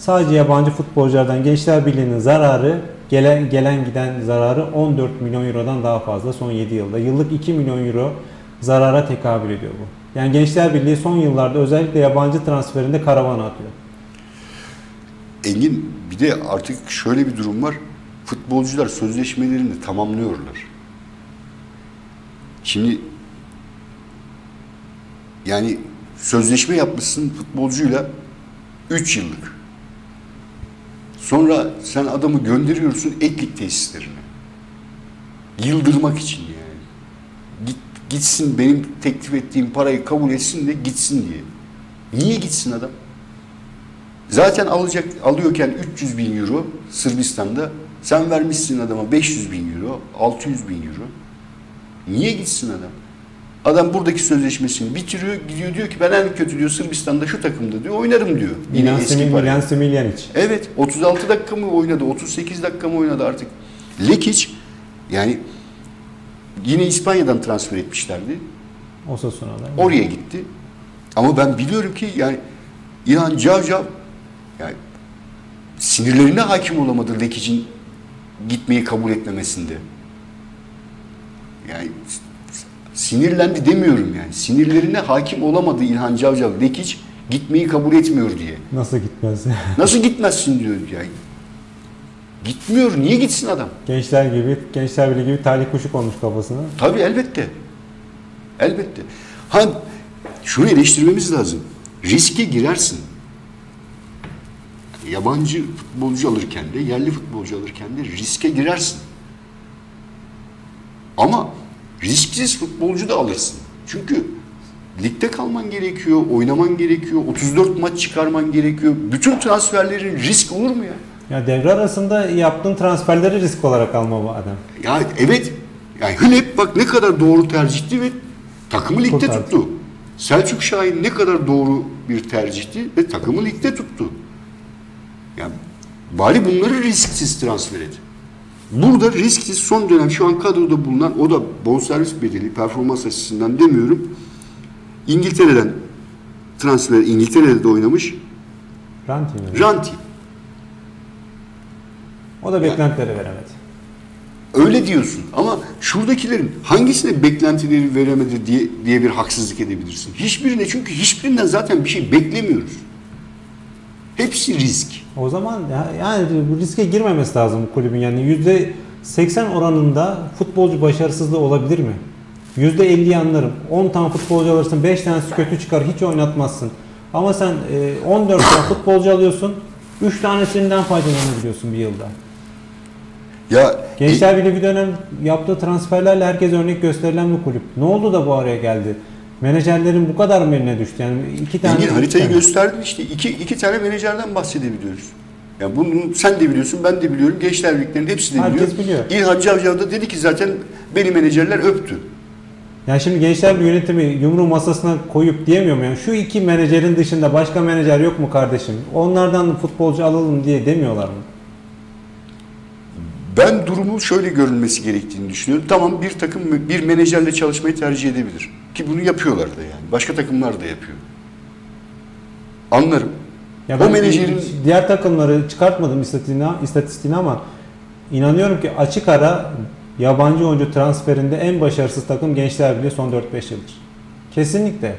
[SPEAKER 2] Sadece yabancı futbolculardan Gençler Birliği'nin zararı gelen gelen giden zararı 14 milyon eurodan daha fazla son 7 yılda. Yıllık 2 milyon euro zarara tekabül ediyor bu. Yani Gençler Birliği son yıllarda özellikle yabancı transferinde karavana atıyor.
[SPEAKER 3] Engin bir de artık şöyle bir durum var. Futbolcular sözleşmelerini tamamlıyorlar. Şimdi yani sözleşme yapmışsın futbolcuyla 3 yıllık. Sonra sen adamı gönderiyorsun etlik tesislerine. Yıldırmak için yani. Git, gitsin benim teklif ettiğim parayı kabul etsin de gitsin diye. Niye gitsin adam? Zaten alacak alıyorken 300 bin euro Sırbistan'da sen vermişsin adama 500 bin euro, 600 bin euro. Niye gitsin adam? Adam buradaki sözleşmesini bitiriyor, gidiyor diyor ki ben en kötü diyor Sırbistan'da şu takımda diyor oynarım diyor. Yine
[SPEAKER 2] Milan,
[SPEAKER 3] eski.
[SPEAKER 2] Milan.
[SPEAKER 3] Evet 36 dakika mı oynadı, 38 dakika mı oynadı artık. Lekic yani yine İspanya'dan transfer etmişlerdi.
[SPEAKER 2] Osasuna'da.
[SPEAKER 3] Oraya gitti. Ama ben biliyorum ki yani İlhan Cavcav yani sinirlerine hakim olamadı Lekic'in gitmeyi kabul etmemesinde. Yani sinirlendi demiyorum yani. Sinirlerine hakim olamadı İlhan Cavcav Lekic gitmeyi kabul etmiyor diye.
[SPEAKER 2] Nasıl gitmez? [laughs]
[SPEAKER 3] Nasıl gitmezsin diyor yani. Gitmiyor. Niye gitsin adam?
[SPEAKER 2] Gençler gibi, Gençler Birliği gibi talih kuşu konmuş kafasına.
[SPEAKER 3] Tabii elbette. Elbette. Ha şunu eleştirmemiz lazım. Riske girersin. Yabancı futbolcu alırken de, yerli futbolcu alırken de riske girersin. Ama risksiz futbolcu da alırsın. Çünkü ligde kalman gerekiyor, oynaman gerekiyor, 34 maç çıkarman gerekiyor. Bütün transferlerin risk olur mu ya?
[SPEAKER 2] Ya devre arasında yaptığın transferleri risk olarak alma bu adam.
[SPEAKER 3] Ya evet. Yani Hülep bak ne kadar doğru tercihti ve takımı ligde
[SPEAKER 2] Kurtardı.
[SPEAKER 3] tuttu. Selçuk Şahin ne kadar doğru bir tercihti ve takımı ligde tuttu. Yani bari bunları risksiz transfer et. Burada risksiz son dönem şu an kadroda bulunan o da bonservis bedeli performans açısından demiyorum. İngiltere'den transfer İngiltere'de de oynamış
[SPEAKER 2] Ranti mi?
[SPEAKER 3] Ranti.
[SPEAKER 2] O da beklentileri veremedi.
[SPEAKER 3] Öyle diyorsun ama şuradakilerin hangisine beklentileri veremedi diye diye bir haksızlık edebilirsin. Hiçbirine çünkü hiçbirinden zaten bir şey beklemiyoruz. Hepsi risk.
[SPEAKER 2] O zaman ya- yani riske girmemesi lazım kulübün. Yani yüzde 80 oranında futbolcu başarısızlığı olabilir mi? Yüzde 50'yi anlarım. 10 tane futbolcu alırsın, 5 tanesi kötü çıkar, hiç oynatmazsın. Ama sen e, 14 tane futbolcu alıyorsun, 3 tanesinden faydalanabiliyorsun bir yılda.
[SPEAKER 3] Ya
[SPEAKER 2] Gençler Birliği bir dönem yaptığı transferlerle herkes örnek gösterilen bir kulüp. Ne oldu da bu araya geldi? Menajerlerin bu kadar mı eline düştü? Yani iki tane...
[SPEAKER 3] Engin haritayı
[SPEAKER 2] tane.
[SPEAKER 3] gösterdin işte iki, iki tane menajerden bahsedebiliyoruz. Ya bunu sen de biliyorsun, ben de biliyorum. Gençler Birliklerinin hepsi de
[SPEAKER 2] Herkes
[SPEAKER 3] biliyor.
[SPEAKER 2] biliyor.
[SPEAKER 3] İlhan Cavcav da dedi ki zaten beni menajerler öptü.
[SPEAKER 2] Yani şimdi Gençler Birliği yönetimi yumruğu masasına koyup diyemiyor mu? Yani şu iki menajerin dışında başka menajer yok mu kardeşim? Onlardan futbolcu alalım diye demiyorlar mı?
[SPEAKER 3] Ben durumu şöyle görülmesi gerektiğini düşünüyorum. Tamam bir takım bir menajerle çalışmayı tercih edebilir. Ki bunu yapıyorlar da yani. Başka takımlar da yapıyor. Anlarım.
[SPEAKER 2] Ya
[SPEAKER 3] O menajerin-
[SPEAKER 2] diğer takımları çıkartmadım istatistiğine, istatistiğine ama inanıyorum ki açık ara yabancı oyuncu transferinde en başarısız takım Gençler Birliği son 4-5 yıldır. Kesinlikle.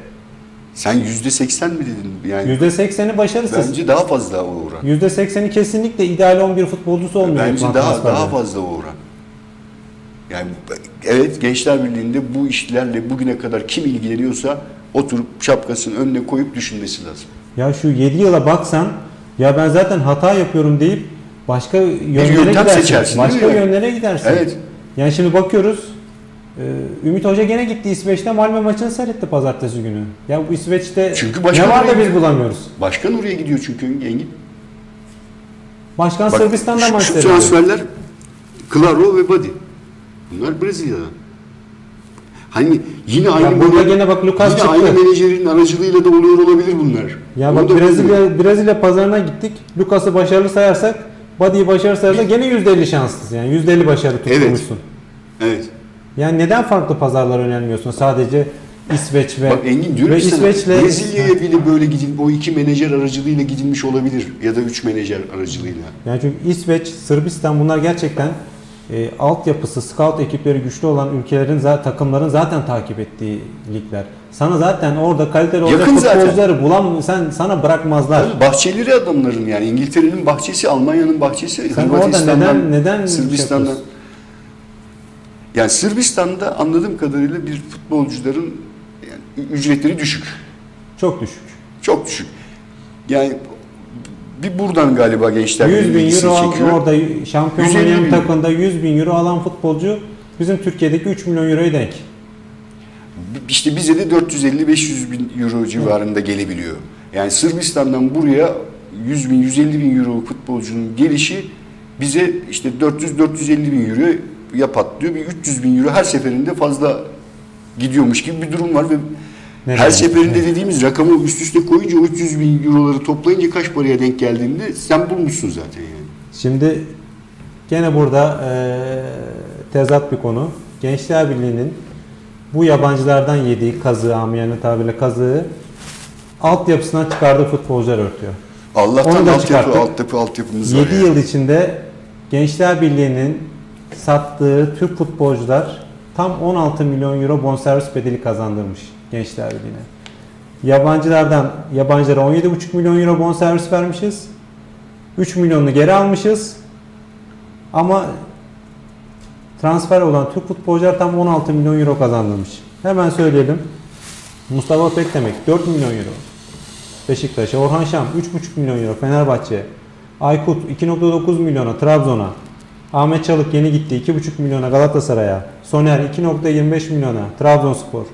[SPEAKER 3] Sen yüzde seksen mi dedin? Yani
[SPEAKER 2] %80'i başarısız.
[SPEAKER 3] bence daha fazla o oran.
[SPEAKER 2] %80'i kesinlikle ideal 11 futbolcusu olmuyor.
[SPEAKER 3] Bence daha daha fazla o oran. Yani evet Gençler Birliği'nde bu işlerle bugüne kadar kim ilgileniyorsa oturup şapkasının önüne koyup düşünmesi lazım.
[SPEAKER 2] Ya şu 7 yıla baksan ya ben zaten hata yapıyorum deyip başka yönlere gidersin.
[SPEAKER 3] seçersin,
[SPEAKER 2] Başka yönlere gidersin.
[SPEAKER 3] Evet.
[SPEAKER 2] Yani şimdi bakıyoruz e, Ümit Hoca gene gitti İsveç'te Malmö maçını seyretti pazartesi günü. Ya bu İsveç'te
[SPEAKER 3] Çünkü
[SPEAKER 2] ne var da biz bulamıyoruz.
[SPEAKER 3] Başkan oraya gidiyor çünkü Engin.
[SPEAKER 2] Başkan
[SPEAKER 3] Bak,
[SPEAKER 2] Sırbistan'da maç
[SPEAKER 3] şu
[SPEAKER 2] seyrediyor.
[SPEAKER 3] transferler Claro ve Badi. Bunlar Brezilya'dan. Hani yine aynı
[SPEAKER 2] burada
[SPEAKER 3] menajer-
[SPEAKER 2] gene bak Lucas
[SPEAKER 3] yine
[SPEAKER 2] çıktı.
[SPEAKER 3] aynı menajerin aracılığıyla da oluyor olabilir bunlar.
[SPEAKER 2] Ya
[SPEAKER 3] Onu
[SPEAKER 2] bak Brezilya
[SPEAKER 3] bilmiyorum.
[SPEAKER 2] Brezilya pazarına gittik. Lucas'ı başarılı sayarsak Badi'yi başarılı sayarsak gene %50 şanslısın. Yani %50 başarı tutturmuşsun.
[SPEAKER 3] Evet.
[SPEAKER 2] Yani neden farklı pazarlara önermiyorsun? Sadece İsveç ve
[SPEAKER 3] Bak Engin diyorum
[SPEAKER 2] ve İsveç'le
[SPEAKER 3] Brezilya'ya bile böyle gidin o iki menajer aracılığıyla gidilmiş olabilir ya da üç menajer aracılığıyla.
[SPEAKER 2] Yani çünkü İsveç, Sırbistan bunlar gerçekten e, altyapısı, scout ekipleri güçlü olan ülkelerin zaten takımların zaten takip ettiği ligler. Sana zaten orada kaliteli olacak futbolcuları bulam sen sana bırakmazlar.
[SPEAKER 3] Bahçeleri adamların yani İngiltere'nin bahçesi, Almanya'nın bahçesi,
[SPEAKER 2] Sen orada neden neden şey
[SPEAKER 3] Sırbistan'dan. yani Sırbistan'da anladığım kadarıyla bir futbolcuların yani ücretleri düşük.
[SPEAKER 2] Çok düşük.
[SPEAKER 3] Çok düşük. Yani bir buradan galiba gençler
[SPEAKER 2] 100 bin euro
[SPEAKER 3] çekiyor.
[SPEAKER 2] orada şampiyon
[SPEAKER 3] 150
[SPEAKER 2] oynayan
[SPEAKER 3] bin.
[SPEAKER 2] takımda 100 bin euro alan futbolcu bizim Türkiye'deki 3 milyon euroya denk.
[SPEAKER 3] İşte bize de 450-500 bin euro civarında gelebiliyor. Yani Sırbistan'dan buraya 100 bin, 150 bin euro futbolcunun gelişi bize işte 400-450 bin euro ya patlıyor. Bir 300 bin euro her seferinde fazla gidiyormuş gibi bir durum var ve
[SPEAKER 2] Ne
[SPEAKER 3] her seferinde
[SPEAKER 2] Evet.
[SPEAKER 3] dediğimiz rakamı üst üste koyunca o 300 bin euroları toplayınca kaç paraya denk geldiğinde sen bulmuşsun zaten yani.
[SPEAKER 2] Şimdi gene burada eee, tezat bir konu. Gençler Birliği'nin bu yabancılardan yediği kazığı, amiyane tabirle kazığı altyapısından çıkardığı futbolcular örtüyor.
[SPEAKER 3] Allah'tan
[SPEAKER 2] Onu da
[SPEAKER 3] altyapı, altyapı, altyapımız var
[SPEAKER 2] 7
[SPEAKER 3] yani.
[SPEAKER 2] yıl içinde Gençler Birliği'nin sattığı Türk futbolcular tam 16 milyon euro bonservis bedeli kazandırmış Gençler Birliği'ne. Yabancılardan yabancılara 17,5 milyon euro bonservis vermişiz. 3 milyonunu geri almışız. Ama transfer olan Türk futbolcular tam 16 milyon euro kazandırmış. Hemen söyleyelim. Mustafa Pekdemek 4 milyon euro. Beşiktaş'a, Orhan Şam 3,5 milyon euro Fenerbahçe, Aykut 2.9 milyona Trabzon'a, Ahmet Çalık yeni gitti 2,5 milyona Galatasaray'a. Soner 2.25 milyona Trabzonspor.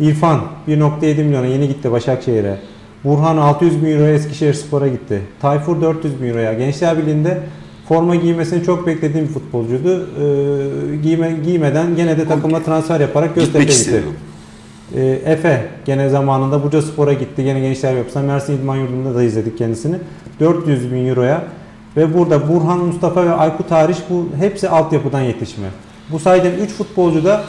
[SPEAKER 2] İrfan 1.7 milyona yeni gitti Başakşehir'e. Burhan 600 bin euroya Eskişehir Spor'a gitti. Tayfur 400 bin euroya. Gençler Birliği'nde forma giymesini çok beklediğim bir futbolcuydu. Ee, giyme, giymeden gene de takımla transfer yaparak Göztepe'ye gitti.
[SPEAKER 3] istedi.
[SPEAKER 2] Ee, Efe gene zamanında Burca Spor'a gitti. Gene gençler yapısına. Mersin İdman Yurdu'nda da izledik kendisini. 400 bin euroya. Ve burada Burhan, Mustafa ve Aykut hariç bu hepsi altyapıdan yetişme. Bu saydığım 3 futbolcu da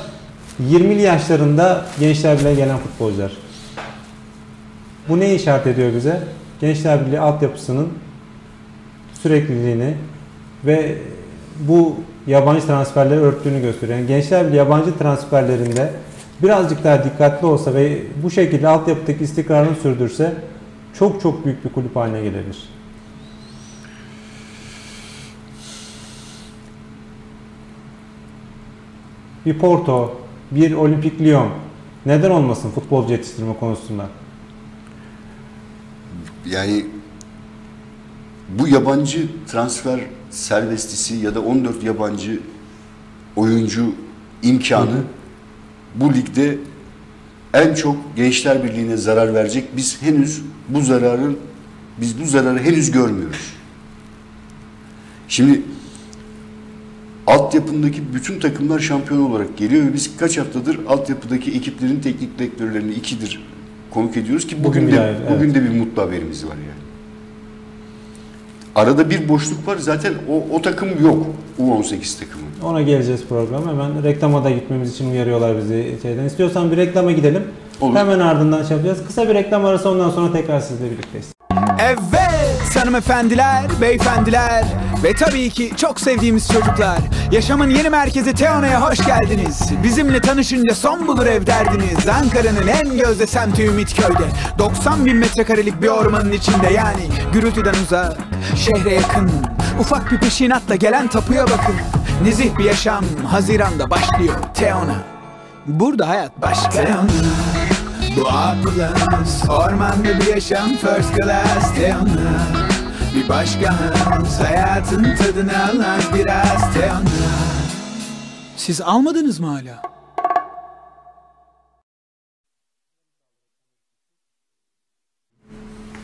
[SPEAKER 2] 20'li yaşlarında gençler bile gelen futbolcular. Bu ne işaret ediyor bize? Gençler Birliği altyapısının sürekliliğini ve bu yabancı transferleri örttüğünü gösteriyor. Yani Gençler Birliği yabancı transferlerinde birazcık daha dikkatli olsa ve bu şekilde altyapıdaki istikrarını sürdürse çok çok büyük bir kulüp haline gelebilir. Bir Porto, bir Olimpik Lyon neden olmasın futbolcu yetiştirme konusunda?
[SPEAKER 3] Yani bu yabancı transfer serbestisi ya da 14 yabancı oyuncu imkanı bu ligde en çok Gençler Birliği'ne zarar verecek. Biz henüz bu zararın biz bu zararı henüz görmüyoruz. Şimdi altyapındaki bütün takımlar şampiyon olarak geliyor ve biz kaç haftadır altyapıdaki ekiplerin teknik direktörlerini ikidir konuk ediyoruz ki bugün,
[SPEAKER 2] Bugün
[SPEAKER 3] de
[SPEAKER 2] bir ay, evet.
[SPEAKER 3] bugün de bir mutlu haberimiz var yani. Arada bir boşluk var. Zaten o, o takım yok. U18 takımı.
[SPEAKER 2] Ona geleceğiz program. Hemen reklama da gitmemiz için uyarıyorlar bizi şeyden. İstiyorsan bir reklama gidelim.
[SPEAKER 3] Olur.
[SPEAKER 2] Hemen ardından şey yapacağız. Kısa bir reklam arası ondan sonra tekrar sizle birlikteyiz.
[SPEAKER 1] Evet hanımefendiler, beyefendiler ve tabii ki çok sevdiğimiz çocuklar. Yaşamın yeni merkezi Teona'ya hoş geldiniz. Bizimle tanışınca son bulur ev derdiniz. Ankara'nın en gözde semti Ümitköy'de. 90 bin metrekarelik bir ormanın içinde yani gürültüden uzak, şehre yakın. Ufak bir peşinatla gelen tapuya bakın. Nezih bir yaşam Haziran'da başlıyor Teona. Burada hayat başka. Teona. Bu plus Ormanda bir yaşam first class Teona Bir başka hız Hayatın tadını al az biraz Teona Siz almadınız mı hala?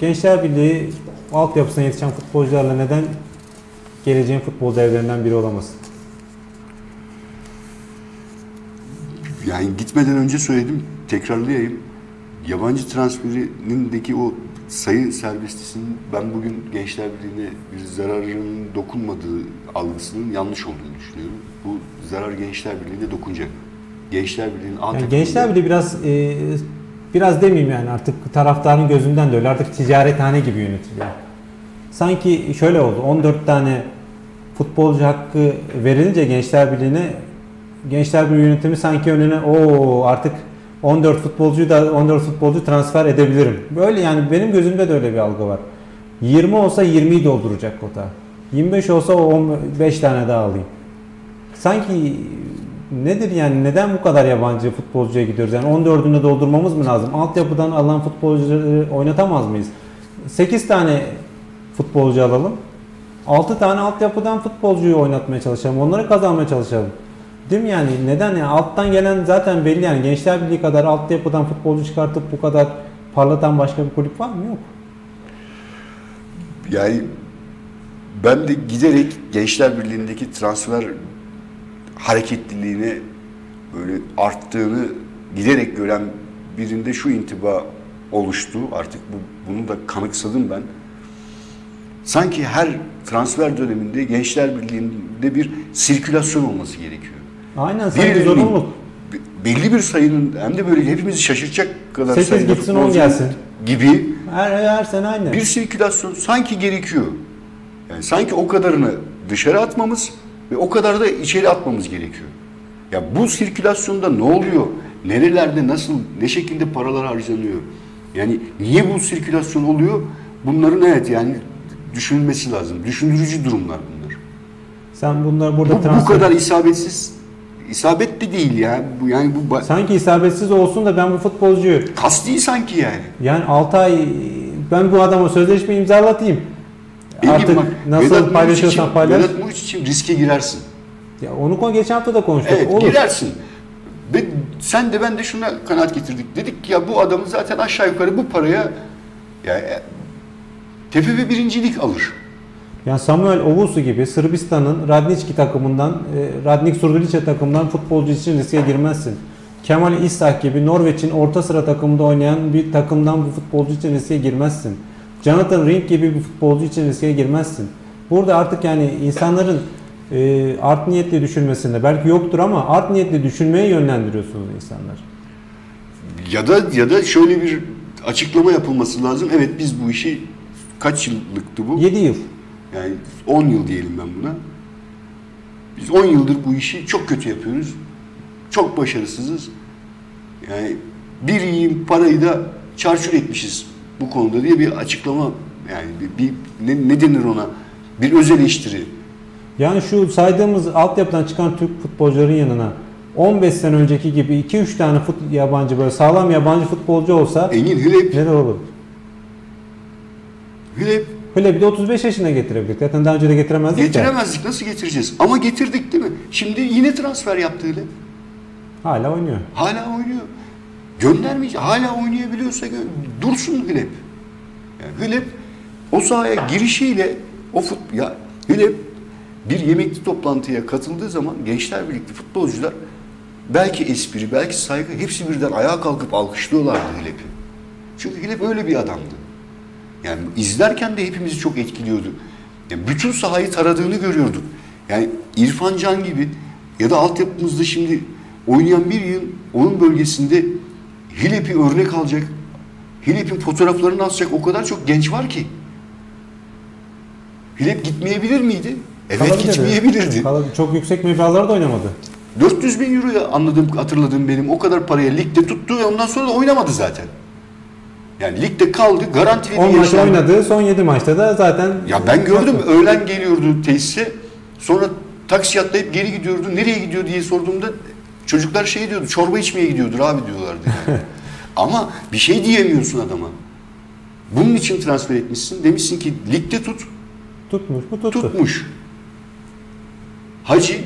[SPEAKER 2] Gençler Birliği altyapısına yetişen futbolcularla neden geleceğin futbol devlerinden biri olamasın?
[SPEAKER 3] Yani gitmeden önce söyledim, tekrarlayayım. Yabancı transferindeki o sayı serbestisinin ben bugün Gençler Birliği'ne bir zararının dokunmadığı algısının yanlış olduğunu düşünüyorum. Bu zarar Gençler Birliği'ne dokunacak. Gençler Birliği'nin A
[SPEAKER 2] Yani Gençler Birliği biraz e, biraz demeyeyim yani artık taraftarın gözünden de öyle artık ticarethane gibi yönetiliyor. Sanki şöyle oldu 14 tane futbolcu hakkı verilince Gençler Birliği'ne Gençler Birliği yönetimi sanki önüne o artık 14 futbolcuyu da 14 futbolcu transfer edebilirim. Böyle yani benim gözümde de öyle bir algı var. 20 olsa 20'yi dolduracak kota. 25 olsa o 15 tane daha alayım. Sanki nedir yani neden bu kadar yabancı futbolcuya gidiyoruz? Yani 14'ünü doldurmamız mı lazım? Altyapıdan alınan futbolcuları oynatamaz mıyız? 8 tane futbolcu alalım. 6 tane altyapıdan futbolcuyu oynatmaya çalışalım. Onları kazanmaya çalışalım. Değil mi yani? Neden yani? Alttan gelen zaten belli yani. Gençler Birliği kadar altyapıdan futbolcu çıkartıp bu kadar parlatan başka bir kulüp var mı? Yok.
[SPEAKER 3] Yani ben de giderek Gençler Birliği'ndeki transfer hareketliliğine böyle arttığını giderek gören birinde şu intiba oluştu. Artık bu, bunu da kanıksadım ben. Sanki her transfer döneminde Gençler Birliği'nde bir sirkülasyon olması gerekiyor.
[SPEAKER 2] Aynen sanki zorunluluk.
[SPEAKER 3] be- belli bir sayının hem de böyle hepimizi şaşırtacak kadar
[SPEAKER 2] Sekiz
[SPEAKER 3] sayıda
[SPEAKER 2] gitsin, on
[SPEAKER 3] futbolcu
[SPEAKER 2] gelsin.
[SPEAKER 3] gibi
[SPEAKER 2] Her, her sene aynı.
[SPEAKER 3] bir sirkülasyon sanki gerekiyor. Yani sanki o kadarını dışarı atmamız ve o kadar da içeri atmamız gerekiyor. Ya bu sirkülasyonda ne oluyor? Nerelerde nasıl, ne şekilde paralar harcanıyor? Yani niye bu sirkülasyon oluyor? Bunların evet yani düşünülmesi lazım. Düşündürücü durumlar bunlar.
[SPEAKER 2] Sen bunlar burada
[SPEAKER 3] Bu, bu
[SPEAKER 2] transfer...
[SPEAKER 3] kadar isabetsiz, isabet de değil ya. Bu yani bu
[SPEAKER 2] Sanki isabetsiz olsun da ben bu futbolcuyu
[SPEAKER 3] kasti sanki yani.
[SPEAKER 2] yani 6 ay ben bu adama sözleşme imzalatayım.
[SPEAKER 3] Engin
[SPEAKER 2] Artık
[SPEAKER 3] bak,
[SPEAKER 2] nasıl
[SPEAKER 3] Vedat
[SPEAKER 2] paylaşıyorsan
[SPEAKER 3] için-
[SPEAKER 2] paylaş.
[SPEAKER 3] Vedat Muriç için riske girersin.
[SPEAKER 2] Ya onu konu geçen hafta da konuştuk.
[SPEAKER 3] Evet
[SPEAKER 2] Olur.
[SPEAKER 3] girersin. Ve sen de ben de şuna kanaat getirdik. Dedik ki ya bu adamı zaten aşağı yukarı bu paraya yani e, ve birincilik alır.
[SPEAKER 2] Yani Samuel Ovusu gibi Sırbistan'ın Radnički takımından, e, Radnik Surdulice takımından futbolcu için riske girmezsin. Kemal İshak gibi Norveç'in orta sıra takımında oynayan bir takımdan bu futbolcu için riske girmezsin. Jonathan Ring gibi bir futbolcu için riske girmezsin. Burada artık yani insanların e, art niyetli düşünmesinde belki yoktur ama art niyetli düşünmeye yönlendiriyorsunuz insanlar.
[SPEAKER 3] Ya da ya da şöyle bir açıklama yapılması lazım. Evet biz bu işi kaç yıllıktı bu?
[SPEAKER 2] 7 yıl.
[SPEAKER 3] Yani 10 yıl diyelim ben buna. Biz 10 yıldır bu işi çok kötü yapıyoruz. Çok başarısızız. Yani bir yiyeyim parayı da çarçur etmişiz bu konuda diye bir açıklama yani bir, bir ne, ne denir ona? Bir öz eleştiri.
[SPEAKER 2] Yani şu saydığımız altyapıdan çıkan Türk futbolcuların yanına 15 sene önceki gibi 2-3 tane fut, yabancı böyle sağlam yabancı futbolcu olsa
[SPEAKER 3] Engin Hülep,
[SPEAKER 2] neler olur?
[SPEAKER 3] Hülep
[SPEAKER 2] Hele bir de 35 yaşına getirebildik. Zaten daha önce de getiremezdik de.
[SPEAKER 3] getiremezdik. Nasıl getireceğiz? Ama getirdik değil mi? Şimdi yine transfer yaptı Hülep.
[SPEAKER 2] Hala oynuyor.
[SPEAKER 3] Hala oynuyor. Göndermeyecek. Hala oynayabiliyorsa gö- dursun Hülep. Yani Hülep o sahaya girişiyle o fut ya Hülep bir yemekli toplantıya katıldığı zaman gençler birlikte futbolcular belki espri, belki saygı hepsi birden ayağa kalkıp alkışlıyorlardı Hülep'i. Çünkü Hülep öyle bir adamdı. Yani izlerken de hepimizi çok etkiliyordu. Yani bütün sahayı taradığını görüyorduk. Yani İrfan Can gibi ya da altyapımızda şimdi oynayan bir yıl onun bölgesinde Hilep'i örnek alacak, Hilep'in fotoğraflarını asacak o kadar çok genç var ki. Hilep gitmeyebilir miydi? Evet
[SPEAKER 2] Kalabilirdi.
[SPEAKER 3] gitmeyebilirdi.
[SPEAKER 2] Kal- Çok yüksek meblağlarda da oynamadı.
[SPEAKER 3] 400 bin euroya anladığım, hatırladığım benim o kadar paraya ligde tuttu ve ondan sonra da oynamadı zaten. Yani ligde kaldı, garantiledi
[SPEAKER 2] 10 maç oynadı. Son 7 maçta da zaten
[SPEAKER 3] Ya ben gördüm öğlen geliyordu tesise. Sonra taksi atlayıp geri gidiyordu. Nereye gidiyor diye sorduğumda çocuklar şey diyordu. Çorba içmeye gidiyordur abi diyorlardı. Yani. [laughs] Ama bir şey diyemiyorsun adama. Bunun için transfer etmişsin. Demişsin ki ligde tut.
[SPEAKER 2] tutmuş mu tuttu.
[SPEAKER 3] Tutmuş. Hacı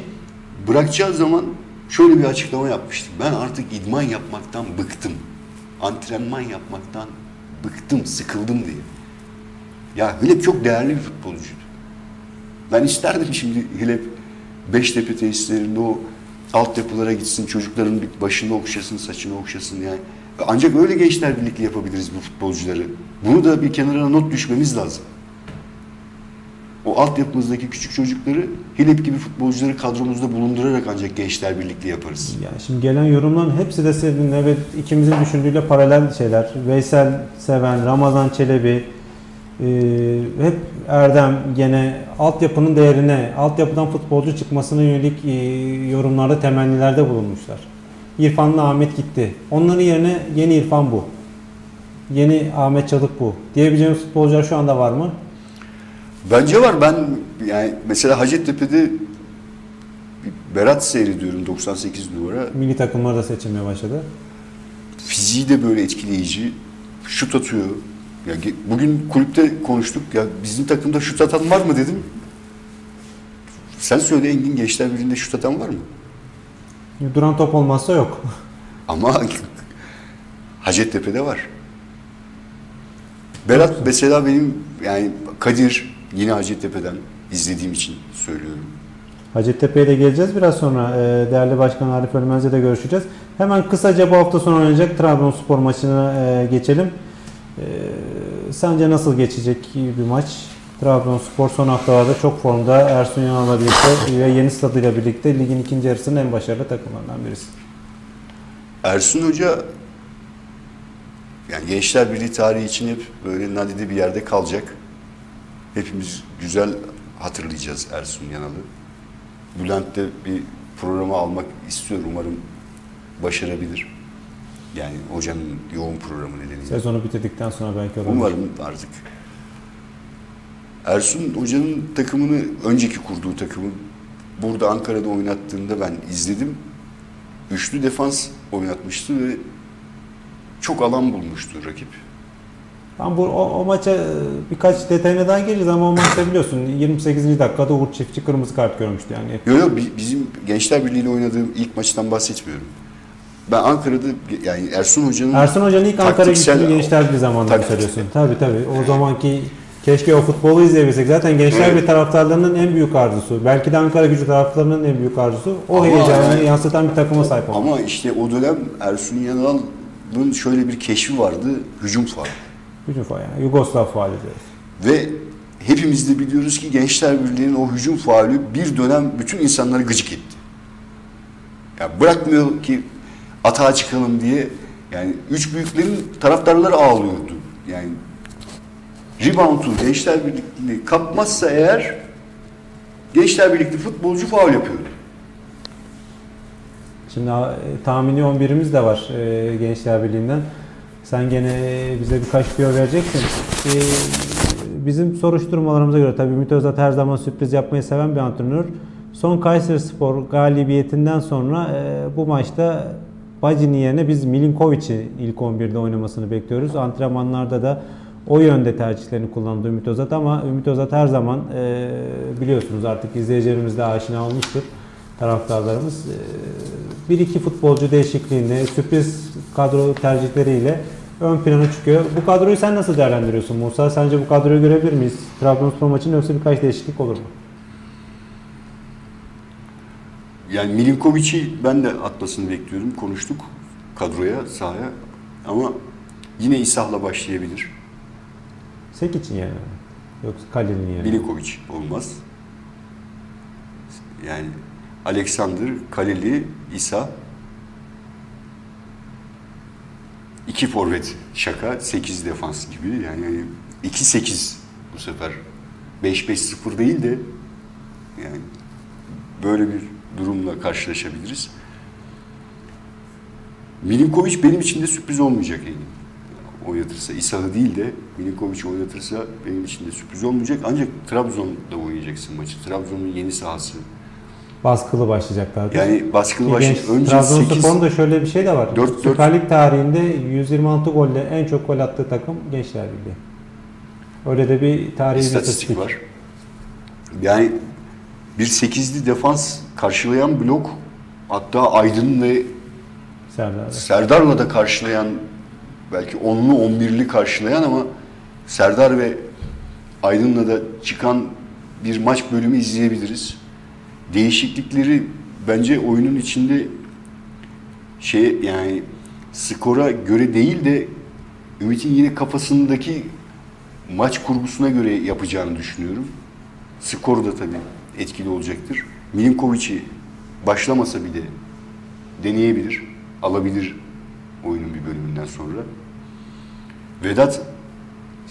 [SPEAKER 3] bırakacağı zaman şöyle bir açıklama yapmıştı. Ben artık idman yapmaktan bıktım. Antrenman yapmaktan bıktım, sıkıldım diye. Ya Hilep çok değerli bir futbolcuydu. Ben isterdim şimdi Hilep Beştepe tesislerinde o altyapılara gitsin, çocukların başını okşasın, saçını okşasın yani. Ancak öyle gençler birlikte yapabiliriz bu futbolcuları. Bunu da bir kenara not düşmemiz lazım. O altyapımızdaki küçük çocukları Hilep gibi futbolcuları kadromuzda bulundurarak ancak gençler birlikte yaparız.
[SPEAKER 2] Yani şimdi gelen yorumların hepsi de seninle ve ikimizin düşündüğüyle paralel şeyler. Veysel Seven, Ramazan Çelebi, e, hep Erdem gene altyapının değerine, altyapıdan futbolcu çıkmasına yönelik e, yorumlarda, temennilerde bulunmuşlar. İrfan'la Ahmet gitti. Onların yerine yeni İrfan bu. Yeni Ahmet Çalık bu. Diyebileceğimiz futbolcular şu anda var mı?
[SPEAKER 3] Bence var. Ben yani mesela Hacettepe'de Berat seyrediyorum 98 numara.
[SPEAKER 2] Milli takımları da seçilmeye başladı.
[SPEAKER 3] Fiziği de böyle etkileyici. Şut atıyor. Ya bugün kulüpte konuştuk. Ya bizim takımda şut atan var mı dedim. Sen söyle Engin Gençler Birliği'nde şut atan var mı?
[SPEAKER 2] Duran top olmazsa yok. [laughs]
[SPEAKER 3] Ama Hacettepe'de var. Berat mesela benim yani Kadir yine Hacettepe'den izlediğim için söylüyorum.
[SPEAKER 2] Hacettepe'ye de geleceğiz biraz sonra. Ee, Değerli Başkan Arif Ölmez'le de görüşeceğiz. Hemen kısaca bu hafta sonu oynanacak Trabzonspor maçına e, geçelim. Ee, Sence nasıl geçecek bir maç? Trabzonspor son haftalarda çok formda. Ersun Yanal'la birlikte ve yeni stadıyla birlikte ligin ikinci yarısının en başarılı takımlarından birisi.
[SPEAKER 3] Ersun Hoca yani Gençler Birliği tarihi için hep böyle nadide bir yerde kalacak. Hepimiz güzel hatırlayacağız Ersun Yanal'ı. Bülent'te bir programı almak istiyor. Umarım başarabilir. Yani hocanın yoğun programı nedeniyle.
[SPEAKER 2] Sezonu bitirdikten sonra belki olabilir.
[SPEAKER 3] Umarım artık. Ersun Hoca'nın takımını, önceki kurduğu takımı burada Ankara'da oynattığında ben izledim. Üçlü defans oynatmıştı ve çok alan bulmuştu rakip.
[SPEAKER 2] Tam bu o, o maça e, birkaç detayına daha geleceğiz ama o maçta biliyorsun 28. dakikada Uğur Çiftçi kırmızı kart görmüştü yani.
[SPEAKER 3] Yok yok bi- bizim Gençler Birliği ile oynadığım ilk maçtan bahsetmiyorum. Ben Ankara'da yani Ersun Hoca'nın
[SPEAKER 2] Ersun Hoca'nın ilk Ankara
[SPEAKER 3] taktiksel-
[SPEAKER 2] güçlü gençler bir zamanları
[SPEAKER 3] Taktik-
[SPEAKER 2] söylüyorsun. Tabii tabii. O zamanki keşke o futbolu izleyebilsek. Zaten gençler
[SPEAKER 3] Evet.
[SPEAKER 2] bir taraftarlarının en büyük arzusu. Belki de Ankara gücü taraftarlarının en büyük arzusu. O
[SPEAKER 3] Ama
[SPEAKER 2] heyecanı
[SPEAKER 3] yani-
[SPEAKER 2] yansıtan bir takıma sahip olmak.
[SPEAKER 3] ama işte o dönem Ersun Yanal'ın şöyle bir keşfi vardı. Hücum faal.
[SPEAKER 2] Hücum faali yani. Yugoslav faali diyoruz.
[SPEAKER 3] Ve hepimiz de biliyoruz ki Gençler Birliği'nin o hücum faali bir dönem bütün insanları gıcık etti. Ya bırakmıyor ki atağa çıkalım diye yani üç büyüklerin taraftarları ağlıyordu. Yani reboundu Gençler Birliği kapmazsa eğer Gençler Birlikte futbolcu faul yapıyordu.
[SPEAKER 2] Şimdi e, tahmini 11'imiz de var e, Gençler Birliği'nden. Sen gene bize birkaç tüyo vereceksin. E, bizim soruşturmalarımıza göre tabii Ümit Özat her zaman sürpriz yapmayı seven bir antrenör. Son Kayseri Spor galibiyetinden sonra e, bu maçta Bacini yerine biz Milinkovic'i ilk 11'de oynamasını bekliyoruz. Antrenmanlarda da o yönde tercihlerini kullandı Ümit Özat ama Ümit Özat her zaman e, biliyorsunuz artık izleyicilerimiz de aşina olmuştur taraftarlarımız. E, bir iki futbolcu değişikliğinde sürpriz kadro tercihleriyle ön plana çıkıyor. Bu kadroyu sen nasıl değerlendiriyorsun Musa? Sence bu kadroyu görebilir miyiz? Trabzonspor maçında yoksa birkaç değişiklik olur mu?
[SPEAKER 3] Yani Milinkovic'i ben de atmasını bekliyorum. Konuştuk kadroya, sahaya. Ama yine İsah'la başlayabilir.
[SPEAKER 2] Sek için yani. Yoksa Kalinin yerine.
[SPEAKER 3] Milinkovic olmaz. Yani Alexander, Kaleli, İsa. İki forvet şaka, 8 defans gibi. Yani, yani 2-8 bu sefer. 5-5-0 değil de yani böyle bir durumla karşılaşabiliriz. Milinkovic benim için de sürpriz olmayacak yani. Oynatırsa, İsa'yı değil de Milinkovic oynatırsa benim için de sürpriz olmayacak. Ancak Trabzon'da oynayacaksın maçı. Trabzon'un yeni sahası.
[SPEAKER 2] Baskılı başlayacaklar.
[SPEAKER 3] Yani baskılı
[SPEAKER 2] genç
[SPEAKER 3] Önce
[SPEAKER 2] Trabzonspor'un
[SPEAKER 3] 8
[SPEAKER 2] da şöyle bir şey de var.
[SPEAKER 3] Dört-
[SPEAKER 2] Süper Lig tarihinde 126 golle en çok gol attığı takım Gençler Birliği. Öyle de bir tarihi
[SPEAKER 3] istatistik var. Yani bir 8'li defans karşılayan blok hatta Aydın ve
[SPEAKER 2] Serdar.
[SPEAKER 3] Serdar'la da karşılayan belki 10'lu 11'li karşılayan ama Serdar ve Aydın'la da çıkan bir maç bölümü izleyebiliriz. Değişiklikleri bence oyunun içinde şey yani skora göre değil de Ümit'in yine kafasındaki maç kurgusuna göre yapacağını düşünüyorum. Skor da tabii etkili olacaktır. Milinkovic'i başlamasa bile deneyebilir, alabilir oyunun bir bölümünden sonra. Vedat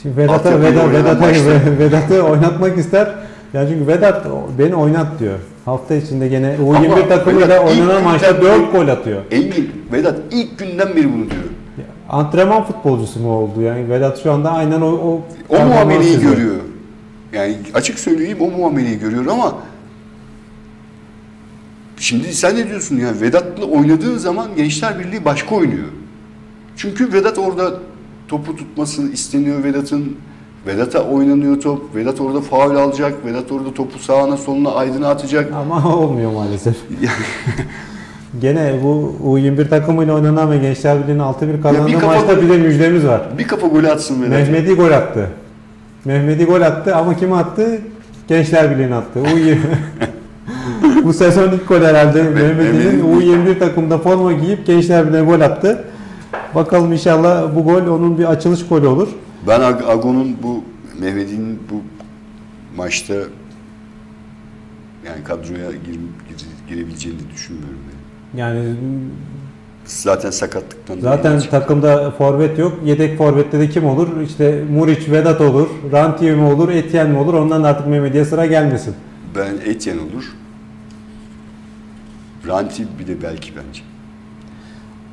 [SPEAKER 2] Şimdi Vedat'a Vedat, Vedat'ı
[SPEAKER 3] maçta-
[SPEAKER 2] Vedat'ı oynatmak ister. Yani çünkü Vedat beni oynat diyor. Hafta içinde gene U21
[SPEAKER 3] Ama
[SPEAKER 2] takımıyla oynanan maçta
[SPEAKER 3] günden
[SPEAKER 2] 4
[SPEAKER 3] beri-
[SPEAKER 2] gol atıyor.
[SPEAKER 3] Engin, Vedat ilk günden beri bunu diyor.
[SPEAKER 2] Antrenman futbolcusu mu oldu? Yani Vedat şu anda aynen o o,
[SPEAKER 3] O muameleyi
[SPEAKER 2] çiziyor.
[SPEAKER 3] görüyor. Yani açık söyleyeyim o muameleyi görüyor ama şimdi sen ne diyorsun ya Vedat'la oynadığı zaman Gençler Birliği başka oynuyor. Çünkü Vedat orada topu tutması isteniyor Vedat'ın. Vedat'a oynanıyor top. Vedat orada faul alacak. Vedat orada topu sağına soluna aydına atacak.
[SPEAKER 2] Ama [laughs] olmuyor maalesef. [laughs] Gene bu U21 takımıyla oynanan ve Gençler Birliği'nin 6-1 kazandığı
[SPEAKER 3] kafa
[SPEAKER 2] maçta bir de müjdemiz var.
[SPEAKER 3] Bir kafa golü atsın Vedat.
[SPEAKER 2] Mehmedi gol attı. Mehmedi gol attı ama kim attı? Gençler Birliği'nin attı. U20 [laughs] Bu sezon ilk gol herhalde Mehmedi'nin
[SPEAKER 3] Mehmedi-
[SPEAKER 2] U21 takımda forma giyip Gençler Birliği'ne gol attı. Bakalım inşallah bu gol onun bir açılış golü olur.
[SPEAKER 3] Ben Ag- Ago'nun bu Mehmet'in bu maçta yani kadroya gir, gir- girebileceğini de düşünmüyorum. Yani.
[SPEAKER 2] Yani
[SPEAKER 3] Zaten sakatlıktan
[SPEAKER 2] zaten takımda forvet yok. Yedek forvette de kim olur? İşte Muriç, Vedat olur. Rantiye mi olur? Etienne mi olur? Ondan da artık Mehmedi'ye sıra gelmesin.
[SPEAKER 3] ben Etienne olur. Ranti bir de belki bence.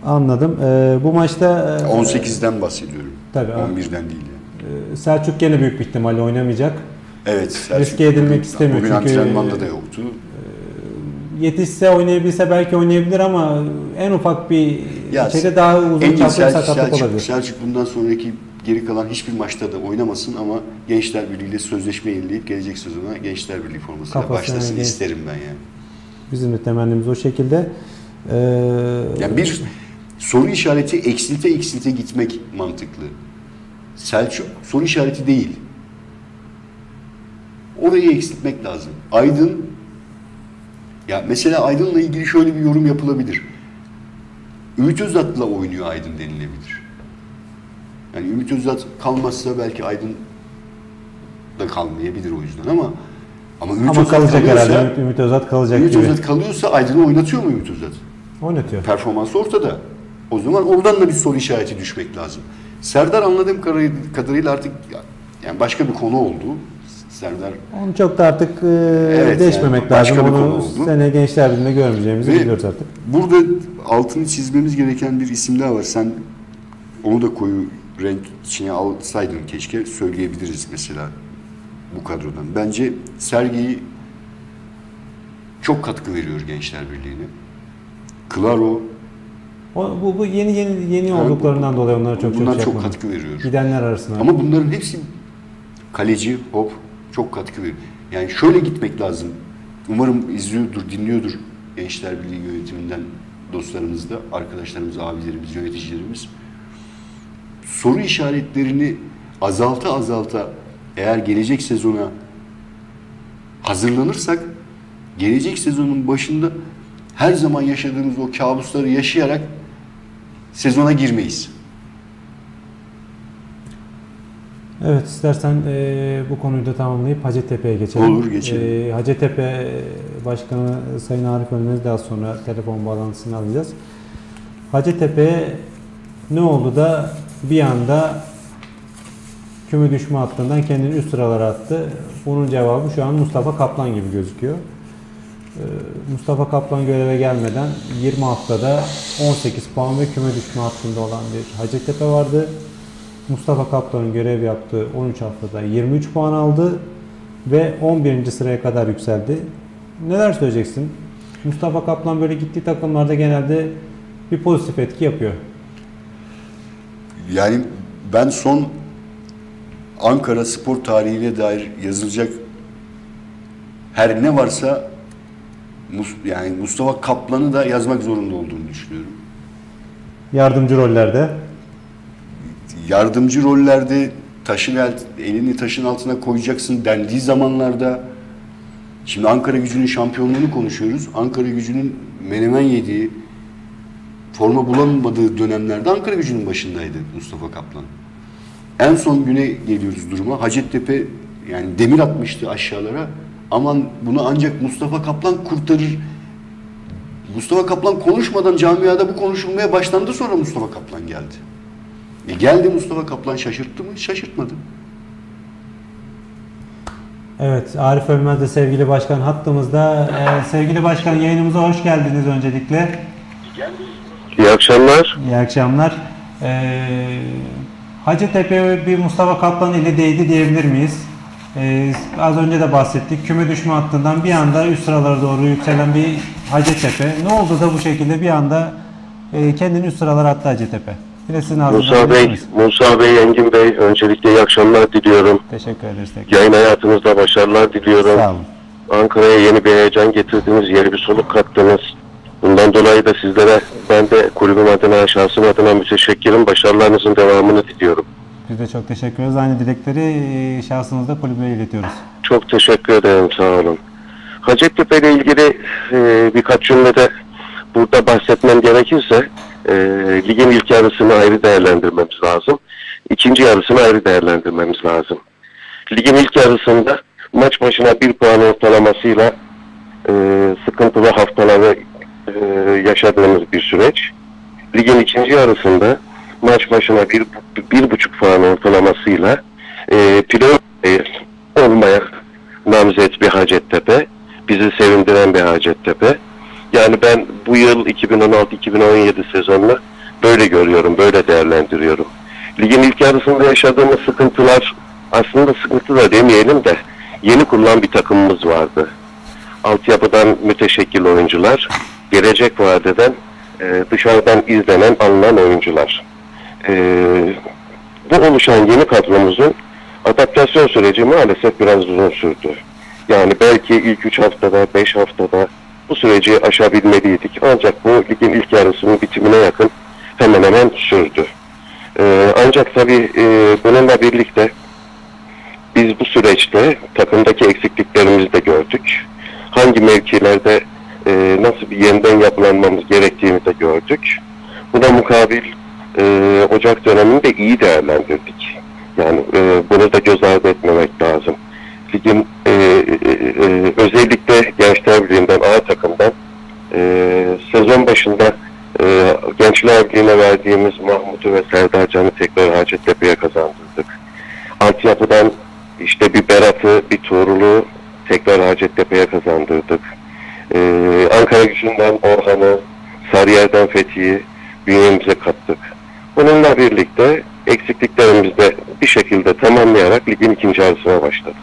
[SPEAKER 2] Anladım. Ee, bu maçta e,
[SPEAKER 3] 18'den bahsediyorum.
[SPEAKER 2] Tabii,
[SPEAKER 3] 11'den değil yani.
[SPEAKER 2] e, Selçuk gene büyük bir ihtimalle oynamayacak.
[SPEAKER 3] Evet. Selçuk
[SPEAKER 2] Riske edilmek
[SPEAKER 3] bugün-
[SPEAKER 2] istemiyor
[SPEAKER 3] Bugün
[SPEAKER 2] çünkü-
[SPEAKER 3] antrenmanda da yoktu.
[SPEAKER 2] Yetişse oynayabilse belki oynayabilir ama en ufak bir
[SPEAKER 3] Ya,
[SPEAKER 2] şeyde daha uzun çaplı sakatlık
[SPEAKER 3] Selçuk,
[SPEAKER 2] olabilir.
[SPEAKER 3] Selçuk bundan sonraki geri kalan hiçbir maçta da oynamasın ama Gençler Birliği ile sözleşme yenileyip gelecek sezona Gençler Birliği formasıyla
[SPEAKER 2] Kafasına
[SPEAKER 3] başlasın
[SPEAKER 2] genç-
[SPEAKER 3] isterim ben yani.
[SPEAKER 2] Bizim de temennimiz o şekilde. Ee,
[SPEAKER 3] Yani bir soru işareti eksilte eksilte gitmek mantıklı. Selçuk soru işareti değil. Orayı eksiltmek lazım. Aydın ya mesela Aydın'la ilgili şöyle bir yorum yapılabilir. Ümit Özat'la oynuyor Aydın denilebilir. Yani Ümit Özat kalmazsa belki Aydın da kalmayabilir o yüzden ama ama Ümit
[SPEAKER 2] ama
[SPEAKER 3] Özat
[SPEAKER 2] kalacak
[SPEAKER 3] kalıyorsa,
[SPEAKER 2] herhalde. Ümit, Ümit Özat kalacak
[SPEAKER 3] Ümit
[SPEAKER 2] gibi.
[SPEAKER 3] Özat kalıyorsa Aydın'ı oynatıyor mu Ümit Özat?
[SPEAKER 2] Oynatıyor.
[SPEAKER 3] performansı ortada. O zaman oradan da bir soru işareti düşmek lazım. Serdar anladığım kadarı- kadarıyla artık yani başka bir konu oldu. Serdar
[SPEAKER 2] Onu çok da artık e,
[SPEAKER 3] Evet,
[SPEAKER 2] değişmemek
[SPEAKER 3] yani başka
[SPEAKER 2] lazım.
[SPEAKER 3] bir konu
[SPEAKER 2] Onu
[SPEAKER 3] oldu.
[SPEAKER 2] sene gençler birliğinde görmeyeceğimizi
[SPEAKER 3] Ve-
[SPEAKER 2] biliyoruz artık.
[SPEAKER 3] burada altını çizmemiz gereken bir isim daha var. Sen onu da koyu renk içine alsaydın keşke söyleyebiliriz mesela bu kadrodan. Bence Sergi'yi çok katkı veriyor Gençler Birliği'ne. Claro
[SPEAKER 2] O, bu, bu yeni yeni yeni
[SPEAKER 3] Yani
[SPEAKER 2] olduklarından dolayı onlara çok
[SPEAKER 3] bunlar
[SPEAKER 2] çok şey
[SPEAKER 3] çok katkı veriyor.
[SPEAKER 2] Gidenler arasında.
[SPEAKER 3] Ama bunların hepsi kaleci, hop çok katkı veriyor. Yani şöyle gitmek lazım. Umarım izliyordur, dinliyordur Gençler Birliği yönetiminden dostlarımız da, arkadaşlarımız, abilerimiz, yöneticilerimiz. Soru işaretlerini azalta azalta eğer gelecek sezona hazırlanırsak gelecek sezonun başında her zaman yaşadığımız o kabusları yaşayarak sezona girmeyiz.
[SPEAKER 2] Evet istersen e, bu konuyu da tamamlayıp Hacettepe'ye geçelim.
[SPEAKER 3] Olur, geçelim.
[SPEAKER 2] E, Hacettepe Başkanı Sayın Arif Ölmez daha sonra telefon bağlantısını alacağız. Hacettepe ne oldu da bir anda küme düşme hattından kendini üst sıralara attı. Bunun cevabı şu an Mustafa Kaplan gibi gözüküyor. E, Mustafa Kaplan göreve gelmeden 20 haftada 18 puan ve küme düşme hattında olan bir Hacettepe vardı. Mustafa Kaplan'ın görev yaptığı 13 haftada 23 puan aldı ve 11. sıraya kadar yükseldi. Neler söyleyeceksin? Mustafa Kaplan böyle gittiği takımlarda genelde bir pozitif etki yapıyor.
[SPEAKER 3] Yani ben son Ankara spor tarihine dair yazılacak her ne varsa yani Mustafa Kaplan'ı da yazmak zorunda olduğunu düşünüyorum.
[SPEAKER 2] Yardımcı rollerde.
[SPEAKER 3] Yardımcı rollerde taşın el, elini taşın altına koyacaksın dendiği zamanlarda şimdi Ankara gücünün şampiyonluğunu konuşuyoruz. Ankara gücünün menemen yediği forma bulamadığı dönemlerde Ankara gücünün başındaydı Mustafa Kaplan. En son güne geliyoruz duruma. Hacettepe yani demir atmıştı aşağılara. Aman bunu ancak Mustafa Kaplan kurtarır. Mustafa Kaplan konuşmadan camiada bu konuşulmaya başlandı sonra Mustafa Kaplan geldi. E geldi Mustafa Kaplan şaşırttı mı? Şaşırtmadı.
[SPEAKER 2] Evet Arif Ölmez de sevgili başkan hattımızda. Ee, sevgili başkan yayınımıza hoş geldiniz öncelikle.
[SPEAKER 8] İyi akşamlar.
[SPEAKER 2] İyi akşamlar. Ee, Hacettepe bir Mustafa Kaplan ile değdi diyebilir miyiz? Ee, az önce de bahsettik. Küme düşme hattından bir anda üst sıralara doğru yükselen bir Hacettepe. Ne oldu da bu şekilde bir anda e, kendini üst sıralara attı Hacettepe? De sizin
[SPEAKER 8] Musa Bey? Musa Bey, Engin Bey öncelikle iyi akşamlar diliyorum.
[SPEAKER 2] Teşekkür ederiz tekrar.
[SPEAKER 8] Yayın hayatınızda başarılar diliyorum.
[SPEAKER 2] Sağ olun.
[SPEAKER 8] Ankara'ya yeni bir heyecan getirdiniz, yeni bir soluk kattınız. Bundan dolayı da sizlere ben de kulübüm adına, şahsım adına müteşekkirim. Başarılarınızın devamını diliyorum.
[SPEAKER 2] Biz de çok teşekkür ederiz. Aynı dilekleri e, şahsınızda kulübe iletiyoruz.
[SPEAKER 8] Çok teşekkür ederim, sağ olun. Hacettepe ile ilgili e, birkaç cümlede burada bahsetmem gerekirse e, ligin ilk yarısını ayrı değerlendirmemiz lazım. İkinci yarısını ayrı değerlendirmemiz lazım. Ligin ilk yarısında maç başına bir puan ortalamasıyla e, sıkıntılı haftaları e, yaşadığımız bir süreç. Ligin ikinci yarısında maç başına bir, bir buçuk puan ortalamasıyla e, playoff olmaya namzet bir Hacettepe. Bizi sevindiren bir Hacettepe. Yani ben bu yıl 2016-2017 sezonunu böyle görüyorum, böyle değerlendiriyorum. Ligin ilk yarısında yaşadığımız sıkıntılar aslında sıkıntı da demeyelim de yeni kurulan bir takımımız vardı. Altyapıdan müteşekkil oyuncular, gelecek vadeden e, dışarıdan izlenen, alınan oyuncular. E, bu oluşan yeni kadromuzun adaptasyon süreci maalesef biraz uzun sürdü. Yani belki ilk 3 haftada, 5 haftada bu süreci aşabilmeliydik. Ancak bu ligin ilk yarısının bitimine yakın hemen hemen sürdü. Ee, ancak tabii e, bununla birlikte biz bu süreçte takımdaki eksikliklerimizi de gördük. Hangi mevkilerde e, nasıl bir yeniden yapılanmamız gerektiğini de gördük. Buna mukabil e, Ocak dönemini de iyi değerlendirdik. Yani e, bunu da göz ardı etmemek lazım. Ligin e, e, e, özellikle Gençler Birliği'nden, A takımdan e, sezon başında e, Gençler Birliği'ne verdiğimiz Mahmut'u ve Serdar Can'ı tekrar Hacettepe'ye kazandırdık. Altyapıdan işte bir Berat'ı, bir Tuğrul'u tekrar Hacettepe'ye kazandırdık. Ee, Ankara gücünden Orhan'ı, Sarıyer'den Fethi'yi bünyemize kattık. Bununla birlikte eksikliklerimizi de bir şekilde tamamlayarak ligin ikinci yarısına başladık.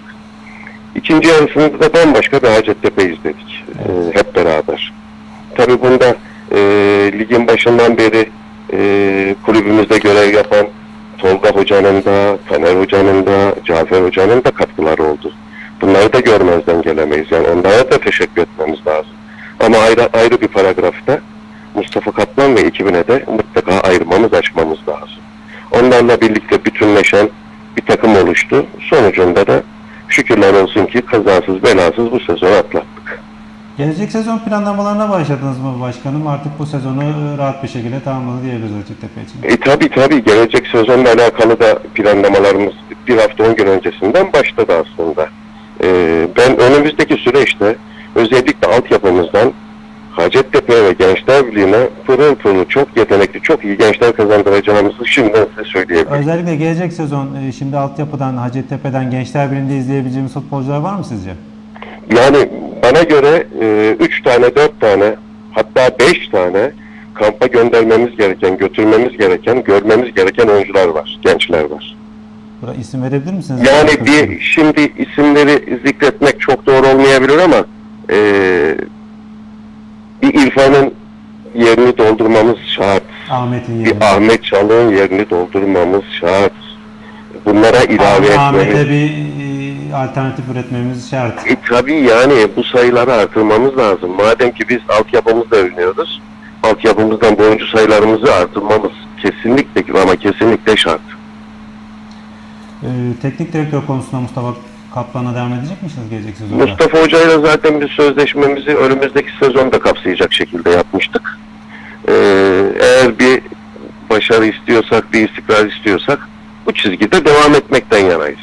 [SPEAKER 8] İkinci yarısında da bambaşka bir Hacettepe izledik. Ee, hep beraber. Tabii bunda e, ligin başından beri e, kulübümüzde görev yapan Tolga Hoca'nın da, Taner Hoca'nın da, Cafer Hoca'nın da katkıları oldu. Bunları da görmezden gelemeyiz. Yani onlara da teşekkür etmemiz lazım. Ama ayrı, ayrı bir paragrafta Mustafa Katman ve ekibine de mutlaka ayırmamız, açmamız lazım. Onlarla birlikte bütünleşen bir takım oluştu. Sonucunda da şükürler olsun ki kazasız belasız bu sezonu atlattık.
[SPEAKER 2] Gelecek sezon planlamalarına başladınız mı başkanım? Artık bu sezonu e, rahat bir şekilde tamamladı diyebiliriz Hacettepe için.
[SPEAKER 8] E tabi tabi gelecek sezonla alakalı da planlamalarımız bir hafta on gün öncesinden başladı aslında. E, ben önümüzdeki süreçte özellikle altyapımızdan Hacettepe ve Gençler Birliği'ne pırıl pırıl çok yetenekli, çok iyi gençler kazandıracağımızı şimdiden size söyleyebilirim.
[SPEAKER 2] Özellikle gelecek sezon e, şimdi altyapıdan, Hacettepe'den, Gençler Birliği'nde izleyebileceğimiz futbolcular var mı sizce?
[SPEAKER 8] Yani bana göre 3 tane, 4 tane hatta 5 tane kampa göndermemiz gereken, götürmemiz gereken, görmemiz gereken oyuncular var, gençler var.
[SPEAKER 2] Burada isim verebilir misiniz?
[SPEAKER 8] Yani bir şimdi isimleri zikretmek çok doğru olmayabilir ama e, bir İrfan'ın yerini doldurmamız şart.
[SPEAKER 2] Ahmet'in
[SPEAKER 8] Bir
[SPEAKER 2] yerine.
[SPEAKER 8] Ahmet Çalık'ın yerini doldurmamız şart. Bunlara ilave
[SPEAKER 2] Ahmet'e
[SPEAKER 8] etmemiz.
[SPEAKER 2] bir e, alternatif üretmemiz şart.
[SPEAKER 8] E tabii yani bu sayıları artırmamız lazım. Madem ki biz altyapımızda övünüyoruz, altyapımızdan bu oyuncu sayılarımızı artırmamız kesinlikle ama kesinlikle şart.
[SPEAKER 2] E, teknik direktör konusunda Mustafa Kaplan'a devam edecek misiniz gelecek sezonda?
[SPEAKER 8] Mustafa Hoca ile zaten bir sözleşmemizi önümüzdeki sezonda kapsayacak şekilde yapmıştık. Ee, eğer bir başarı istiyorsak, bir istikrar istiyorsak bu çizgide devam etmekten yanayız.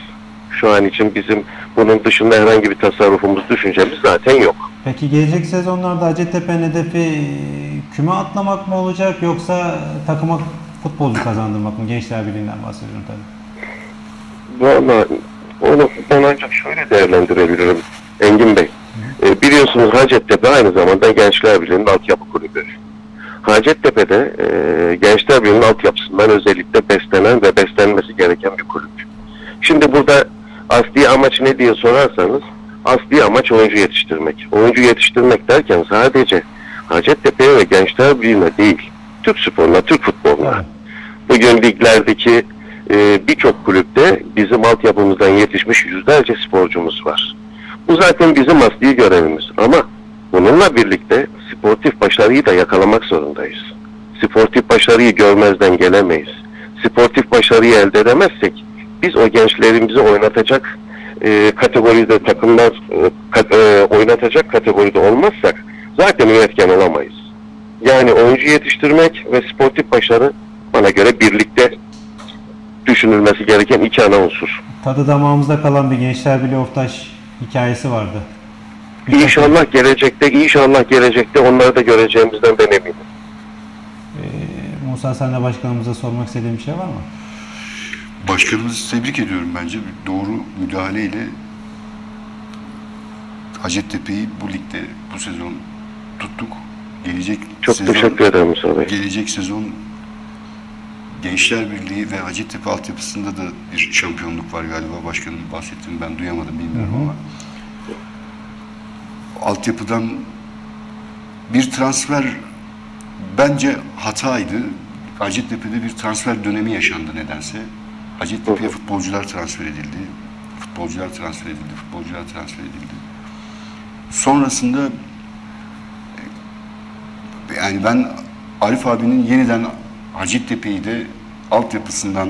[SPEAKER 8] Şu an için bizim bunun dışında herhangi bir tasarrufumuz, düşüncemiz zaten yok.
[SPEAKER 2] Peki gelecek sezonlarda Hacettepe'nin hedefi küme atlamak mı olacak yoksa takıma futbolcu kazandırmak mı? Gençler Birliği'nden bahsediyorum tabii.
[SPEAKER 8] Valla onu ben ancak şöyle değerlendirebilirim Engin Bey. Ee, biliyorsunuz Hacettepe aynı zamanda Gençler Birliği'nin altyapı kulübü. Hacettepe'de e, Gençler Birliği'nin altyapısından özellikle beslenen ve beslenmesi gereken bir kulüp. Şimdi burada asli amaç ne diye sorarsanız asli amaç oyuncu yetiştirmek. Oyuncu yetiştirmek derken sadece Hacettepe'ye ve Gençler Birliği'ne değil, Türk sporuna, Türk futboluna. Bugün liglerdeki e, birçok kulüpte bizim altyapımızdan yetişmiş yüzlerce sporcumuz var. Bu zaten bizim asli görevimiz ama bununla birlikte sportif başarıyı da yakalamak zorundayız. Sportif başarıyı görmezden gelemeyiz. Sportif başarıyı elde edemezsek biz o gençlerimizi oynatacak e, kategoride takımlar e, e, oynatacak kategoride olmazsak zaten üretken olamayız. Yani oyuncu yetiştirmek ve sportif başarı bana göre birlikte düşünülmesi gereken iki ana unsur.
[SPEAKER 2] Tadı damağımızda kalan bir Gençler Birliği Oftaş hikayesi vardı.
[SPEAKER 8] İnşallah gelecekte, inşallah gelecekte onları da göreceğimizden ben eminim.
[SPEAKER 2] Ee, Musa sen de başkanımıza sormak istediğin bir şey var mı?
[SPEAKER 3] Başkanımızı tebrik ediyorum bence. Doğru müdahaleyle Hacettepe'yi bu ligde bu sezon tuttuk. Gelecek
[SPEAKER 8] Çok
[SPEAKER 3] sezon,
[SPEAKER 8] teşekkür ederim Musa Bey.
[SPEAKER 3] Gelecek sezon Gençler Birliği ve Hacettepe altyapısında da bir şampiyonluk var galiba. Başkanım bahsettiğini ben duyamadım bilmiyorum ama. Altyapıdan bir transfer bence hataydı. Hacettepe'de bir transfer dönemi yaşandı nedense. Hacettepe'ye futbolcular transfer edildi. Futbolcular transfer edildi. Futbolcular transfer edildi. Sonrasında e, yani ben Arif abinin yeniden Hacettepe'yi de altyapısından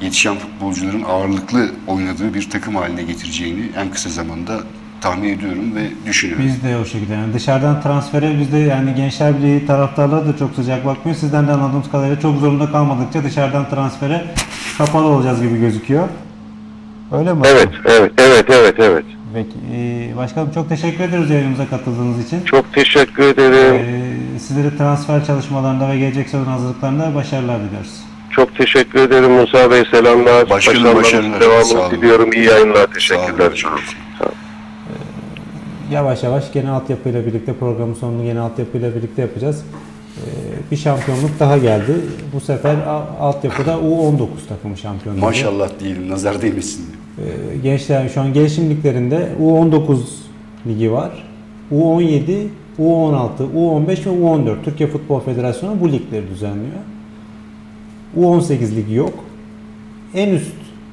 [SPEAKER 3] yetişen futbolcuların ağırlıklı oynadığı bir takım haline getireceğini en kısa zamanda tahmin ediyorum ve düşünüyorum.
[SPEAKER 2] Biz de o şekilde yani dışarıdan transfere biz de yani Gençler Birliği taraftarları da çok sıcak bakmıyor. Sizden de anladığımız kadarıyla çok zorunda kalmadıkça dışarıdan transfere kapalı olacağız gibi gözüküyor. Öyle mi?
[SPEAKER 8] Evet, evet, evet, evet, evet.
[SPEAKER 2] Peki. Ee, başkanım çok teşekkür ederiz yayınımıza katıldığınız için.
[SPEAKER 8] Çok teşekkür ederim.
[SPEAKER 2] Ee, sizlere transfer çalışmalarında ve gelecek sezon hazırlıklarında başarılar diliyoruz.
[SPEAKER 8] Çok teşekkür ederim Musa Bey. Selamlar.
[SPEAKER 3] Başkanım, başarılar. Sağ
[SPEAKER 8] Devamını diliyorum. İyi yayınlar.
[SPEAKER 3] Sağ olun,
[SPEAKER 8] Teşekkürler.
[SPEAKER 3] başkanım.
[SPEAKER 2] Yavaş yavaş gene altyapıyla birlikte programın sonunu gene altyapıyla birlikte yapacağız. Ee, bir şampiyonluk daha geldi. Bu sefer altyapıda U19 takımı şampiyonluğu.
[SPEAKER 3] Maşallah diyelim, nazar değmesin.
[SPEAKER 2] Ee, gençler şu an gelişim liglerinde U19 ligi var. U17, U16, U15 ve U14 Türkiye Futbol Federasyonu bu ligleri düzenliyor. U18 ligi yok. En üst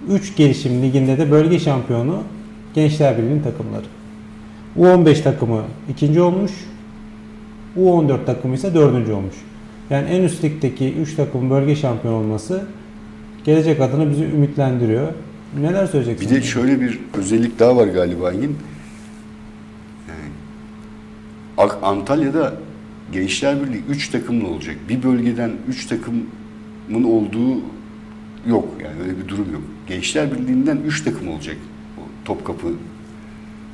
[SPEAKER 2] 3 gelişim liginde de bölge şampiyonu Gençler Birliği'nin takımları. U15 takımı ikinci olmuş. U14 takımı ise dördüncü olmuş. Yani en üst ligdeki 3 takımın bölge şampiyon olması gelecek adına bizi ümitlendiriyor. Neler
[SPEAKER 3] Bir
[SPEAKER 2] söyleyeceksiniz?
[SPEAKER 3] de şöyle bir özellik daha var galiba Engin. Antalya'da Gençler Birliği 3 takımlı olacak. Bir bölgeden 3 takımın olduğu yok. Yani öyle bir durum yok. Gençler Birliği'nden 3 takım olacak. Topkapı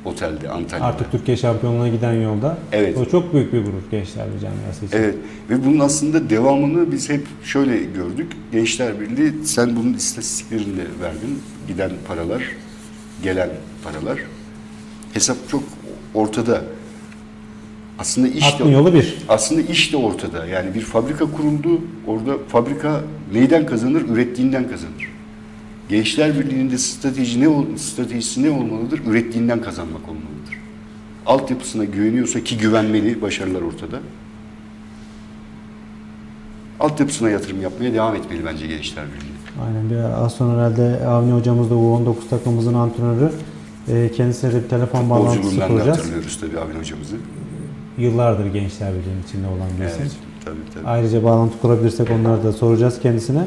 [SPEAKER 3] Otel'de Antalya'da.
[SPEAKER 2] Artık Türkiye şampiyonluğuna giden yolda.
[SPEAKER 3] Evet.
[SPEAKER 2] O çok büyük bir gurur Gençler Birliği camiası için.
[SPEAKER 3] Evet ve bunun aslında devamını biz hep şöyle gördük. Gençler Birliği sen bunun istatistiklerini de verdin. Giden paralar, gelen paralar. Hesap çok ortada. Aslında iş de,
[SPEAKER 2] yolu bir.
[SPEAKER 3] aslında iş de ortada. Yani bir fabrika kuruldu. Orada fabrika neyden kazanır? Ürettiğinden kazanır. Gençler Birliği'nin de strateji ne, stratejisi ne olmalıdır? Ürettiğinden kazanmak olmalıdır. Altyapısına güveniyorsa ki güvenmeli, başarılar ortada. Altyapısına yatırım yapmaya devam etmeli bence Gençler Birliği.
[SPEAKER 2] Aynen bir az sonra herhalde Avni hocamız da U19 takımımızın antrenörü. E, kendisine de bir telefon bağlantısı
[SPEAKER 3] Futbolculuğundan da
[SPEAKER 2] kuracağız.
[SPEAKER 3] hatırlıyoruz tabii Avni hocamızı.
[SPEAKER 2] Yıllardır Gençler Birliği'nin içinde olan bir isim.
[SPEAKER 3] Evet, tabii tabii.
[SPEAKER 2] Ayrıca bağlantı kurabilirsek onları da soracağız kendisine.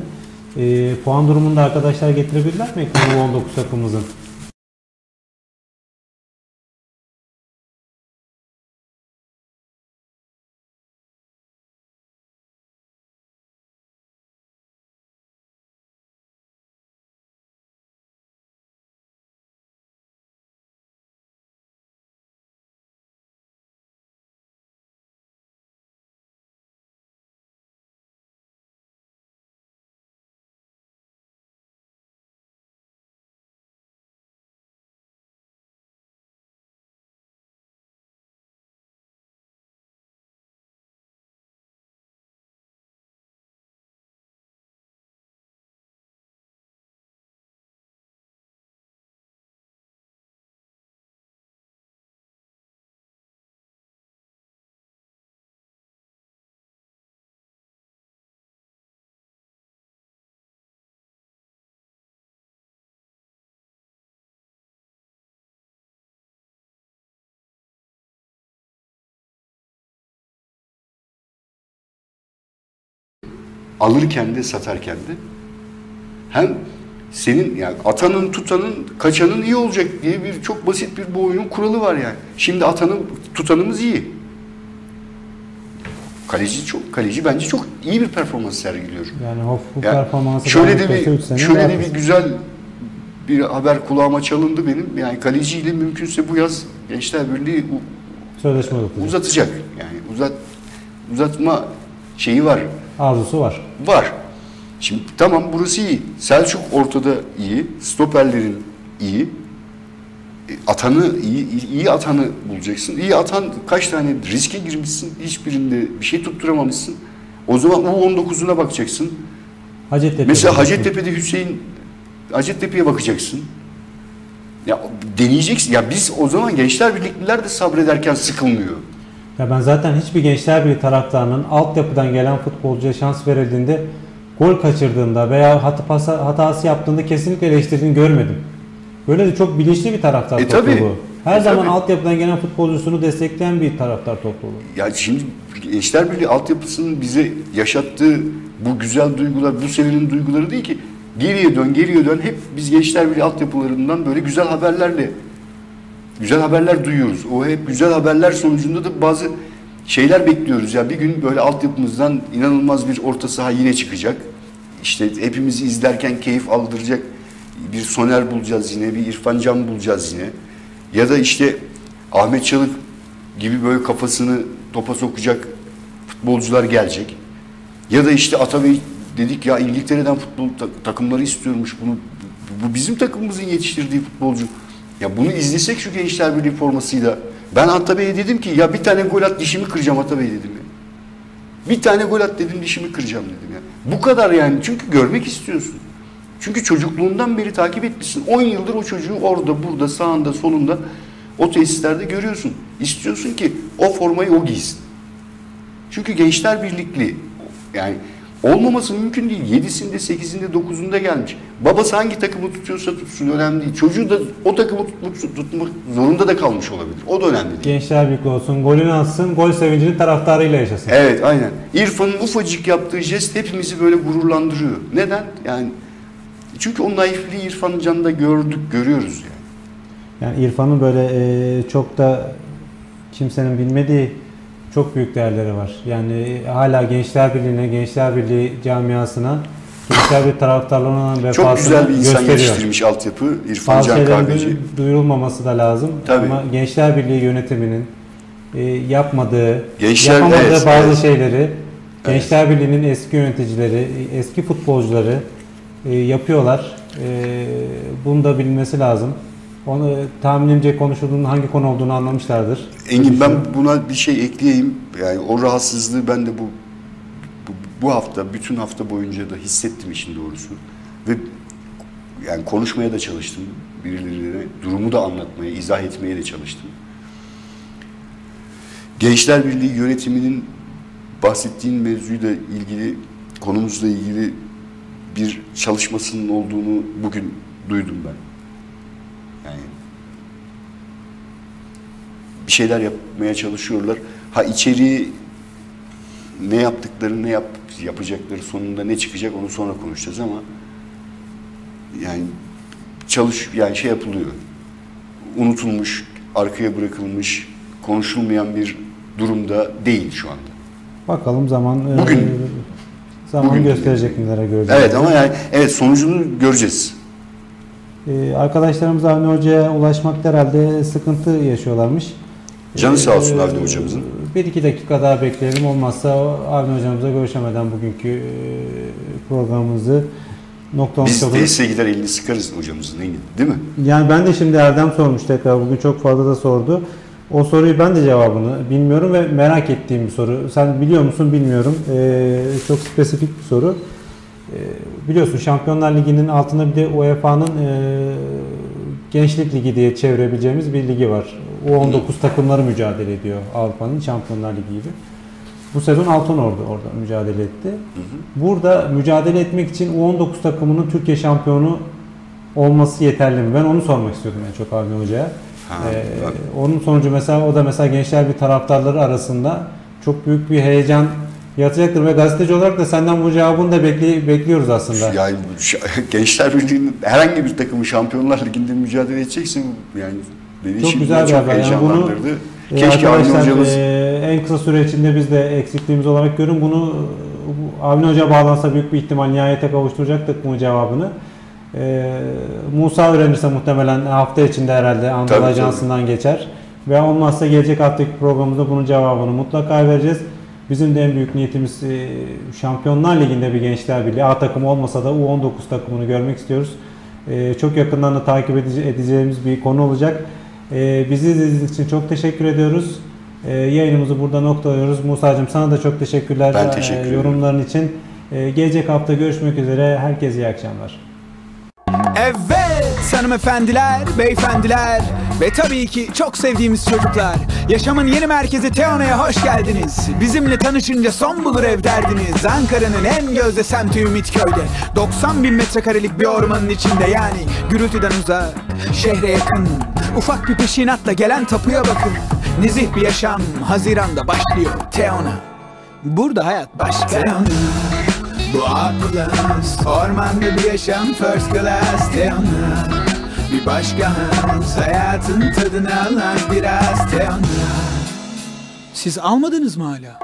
[SPEAKER 2] E, puan durumunu da arkadaşlar getirebilirler mi U19 takımımızın?
[SPEAKER 3] Alırken de satarken de hem senin yani atanın tutanın kaçanın iyi olacak diye bir çok basit bir bu oyunun kuralı var yani. Şimdi atanın tutanımız iyi. Kaleci çok kaleci bence çok iyi bir performans sergiliyor.
[SPEAKER 2] Yani Hof bu
[SPEAKER 3] Yani
[SPEAKER 2] performansı
[SPEAKER 3] şöyle de bir şöyle de bir güzel bir haber kulağıma çalındı benim. Yani kaleciyle mümkünse bu yaz Gençler Birliği
[SPEAKER 2] Sözleşme uzatacak.
[SPEAKER 3] uzatacak. Yani uzat uzatma şeyi var.
[SPEAKER 2] Arzusu var.
[SPEAKER 3] Var. Şimdi tamam burası iyi. Selçuk ortada iyi. Stoperlerin iyi. E, Atanı iyi, iyi- atanı bulacaksın. İyi atan kaç tane riske girmişsin. Hiçbirinde bir şey tutturamamışsın. O zaman U19'una bakacaksın.
[SPEAKER 2] Hacettepe.
[SPEAKER 3] Mesela Hacettepe'de Hüseyin Hacettepe'ye bakacaksın. Ya deneyeceksin. Ya biz o zaman gençler birlikliler de sabrederken sıkılmıyor.
[SPEAKER 2] Ya ben zaten hiçbir Gençler Birliği taraftarının altyapıdan gelen futbolcuya şans verildiğinde gol kaçırdığında veya hata pasa- hatası yaptığında kesinlikle eleştirdiğini görmedim. Böyle de çok bilinçli bir taraftar
[SPEAKER 3] E,
[SPEAKER 2] topluluğu.
[SPEAKER 3] tabii.
[SPEAKER 2] Her
[SPEAKER 3] E,
[SPEAKER 2] zaman
[SPEAKER 3] tabii.
[SPEAKER 2] altyapıdan gelen futbolcusunu destekleyen bir taraftar topluluğu.
[SPEAKER 3] Ya şimdi Gençler Birliği altyapısının bize yaşattığı bu güzel duygular, bu senenin duyguları değil ki. Geriye dön, geriye dön. Hep biz Gençler Birliği altyapılarından böyle güzel haberlerle, güzel haberler duyuyoruz. O hep güzel haberler sonucunda da bazı şeyler bekliyoruz. Ya bir gün böyle altyapımızdan inanılmaz bir orta saha yine çıkacak. İşte hepimizi izlerken keyif aldıracak bir Soner bulacağız yine, bir İrfan Can bulacağız yine. Ya da işte Ahmet Çalık gibi böyle kafasını topa sokacak futbolcular gelecek. Ya da işte Atabey dedik ya İngiltere'den futbol ta- takımları istiyormuş bunu. Bu bizim takımımızın yetiştirdiği futbolcu. Ya bunu izlesek şu Gençler Birliği formasıyla. Ben Atabey'e dedim ki ya bir tane gol at dişimi kıracağım Atabey dedim ya. Bir tane gol at dedim dişimi kıracağım dedim ya. Bu kadar yani çünkü görmek istiyorsun. Çünkü çocukluğundan beri takip etmişsin. 10 yıldır o çocuğu orada, burada, sağında, solunda o tesislerde görüyorsun. İstiyorsun ki o formayı o giysin. Çünkü Gençler Birlikli yani olmaması mümkün değil. 7'sinde, 8'inde, 9'unda gelmiş. Babası hangi takımı tutuyorsa tutsun önemli değil. Çocuğu da o takımı tutmak, tutmak zorunda da kalmış olabilir. O da önemli değil.
[SPEAKER 2] Gençler Birliği olsun, golünü atsın, gol sevincini taraftarıyla yaşasın.
[SPEAKER 3] Evet aynen. İrfan'ın ufacık yaptığı jest hepimizi böyle gururlandırıyor. Neden? Yani çünkü o naifliği İrfan Can'da gördük, görüyoruz yani.
[SPEAKER 2] Yani İrfan'ın böyle e, çok da kimsenin bilmediği çok büyük değerleri var. Yani hala Gençler Birliği'ne, Gençler Birliği camiasına, Gençler Birliği taraftarlarına olan vefasını
[SPEAKER 3] Çok güzel bir insan
[SPEAKER 2] gösteriyor.
[SPEAKER 3] yetiştirmiş altyapı İrfan
[SPEAKER 2] Bazı
[SPEAKER 3] Can Kahveci.
[SPEAKER 2] duy- duyurulmaması da lazım.
[SPEAKER 3] Tabii.
[SPEAKER 2] Ama Gençler Birliği yönetiminin e, yapmadığı,
[SPEAKER 3] Gençler-
[SPEAKER 2] yapamadığı
[SPEAKER 3] evet,
[SPEAKER 2] bazı
[SPEAKER 3] evet.
[SPEAKER 2] şeyleri Gençler Birliği'nin eski yöneticileri, eski futbolcuları e, yapıyorlar. E, bunu da bilmesi lazım. Onu tahminimce konuşulduğunun hangi konu olduğunu anlamışlardır.
[SPEAKER 3] Engin ben buna bir şey ekleyeyim. Yani o rahatsızlığı ben de bu bu, bu hafta, bütün hafta boyunca da hissettim işin doğrusu. Ve yani konuşmaya da çalıştım birilerine. Durumu da anlatmaya, izah etmeye de çalıştım. Gençler Birliği yönetiminin bahsettiğin mevzuyla ilgili, konumuzla ilgili bir çalışmasının olduğunu bugün duydum ben. Yani bir şeyler yapmaya çalışıyorlar. Ha içeriği ne yaptıkları, ne yap, yapacakları sonunda ne çıkacak onu sonra konuşacağız ama yani çalış yani şey yapılıyor. Unutulmuş, arkaya bırakılmış, konuşulmayan bir durumda değil şu anda.
[SPEAKER 2] Bakalım zaman e,
[SPEAKER 3] Bugün-
[SPEAKER 2] zaman
[SPEAKER 3] bugün-
[SPEAKER 2] gösterecek nelere göreceğiz.
[SPEAKER 3] Evet ama yani evet sonucunu göreceğiz.
[SPEAKER 2] E, arkadaşlarımız Avni Hoca'ya ulaşmakta herhalde sıkıntı yaşıyorlarmış.
[SPEAKER 3] Canı sağ olsun
[SPEAKER 2] E,
[SPEAKER 3] Avni hocamızın.
[SPEAKER 2] Bir iki dakika daha bekleyelim. Olmazsa Avni hocamıza görüşemeden bugünkü e, programımızı noktalamış
[SPEAKER 3] Biz
[SPEAKER 2] oluruz.
[SPEAKER 3] tesise gider elini sıkarız hocamızın değil mi?
[SPEAKER 2] Yani ben de şimdi Erdem sormuş tekrar bugün çok fazla da sordu. O soruyu ben de cevabını bilmiyorum ve merak ettiğim bir soru. Sen biliyor musun bilmiyorum. Ee, çok spesifik bir soru. Ee, biliyorsun Şampiyonlar Ligi'nin altında bir de UEFA'nın e, Gençlik Ligi diye çevirebileceğimiz bir ligi var. U19 takımları mücadele ediyor Avrupa'nın Şampiyonlar Ligi gibi. Bu sezon Altın Ordu orada mücadele etti. Burada mücadele etmek için U19 takımının Türkiye şampiyonu olması yeterli mi? Ben onu sormak istiyordum en çok Avni Hoca'ya. Ee,
[SPEAKER 3] bak.
[SPEAKER 2] onun sonucu mesela o da mesela gençler bir taraftarları arasında çok büyük bir heyecan yaratacaktır ve gazeteci olarak da senden bu cevabını da bekli, bekliyoruz aslında.
[SPEAKER 3] Yani Gençler Birliği'nin herhangi bir takımı Şampiyonlar Ligi'nde mücadele edecekse bu yani beni
[SPEAKER 2] Çok güzel bir
[SPEAKER 3] çok
[SPEAKER 2] haber. Yani bunu. Ee,
[SPEAKER 3] Keşke Avni hocamız
[SPEAKER 2] e, en kısa süre içinde biz de eksikliğimiz olarak görün. Bunu e, Avni Hoca bağlansa büyük bir ihtimal nihayete kavuşturacaktık bu cevabını. E, Musa öğrenirse muhtemelen hafta içinde herhalde
[SPEAKER 3] Tabii,
[SPEAKER 2] Ajansı'ndan geçer. Ve olmazsa gelecek haftaki programımızda bunun cevabını mutlaka vereceğiz. Bizim de en büyük niyetimiz e, Şampiyonlar Ligi'nde bir Gençler Birliği A takımı olmasa da U19 takımını görmek istiyoruz. E, çok yakından da takip edeceğimiz bir konu olacak. E, bizi izlediğiniz için çok teşekkür ediyoruz. E, yayınımızı burada noktalıyoruz. Musa'cığım sana da çok teşekkürler
[SPEAKER 3] Ben
[SPEAKER 2] e,
[SPEAKER 3] teşekkür ederim.
[SPEAKER 2] yorumların için. E, gelecek hafta görüşmek üzere. Herkese iyi akşamlar.
[SPEAKER 1] Evet hanımefendiler, beyefendiler ve tabii ki çok sevdiğimiz çocuklar. Yaşamın yeni merkezi Teona'ya hoş geldiniz. Bizimle tanışınca son bulur ev derdiniz. Ankara'nın en gözde semti Ümitköy'de. 90 bin metrekarelik bir ormanın içinde yani gürültüden uzak, şehre yakın. Ufak bir peşinatla gelen tapuya bakın. Nezih bir yaşam Haziran'da başlıyor Teona. Burada hayat başka. Teona. Bu A plus Ormanda bir yaşam first class Teona Bir başka Hayatın tadını al az biraz Teona Siz almadınız mı hala?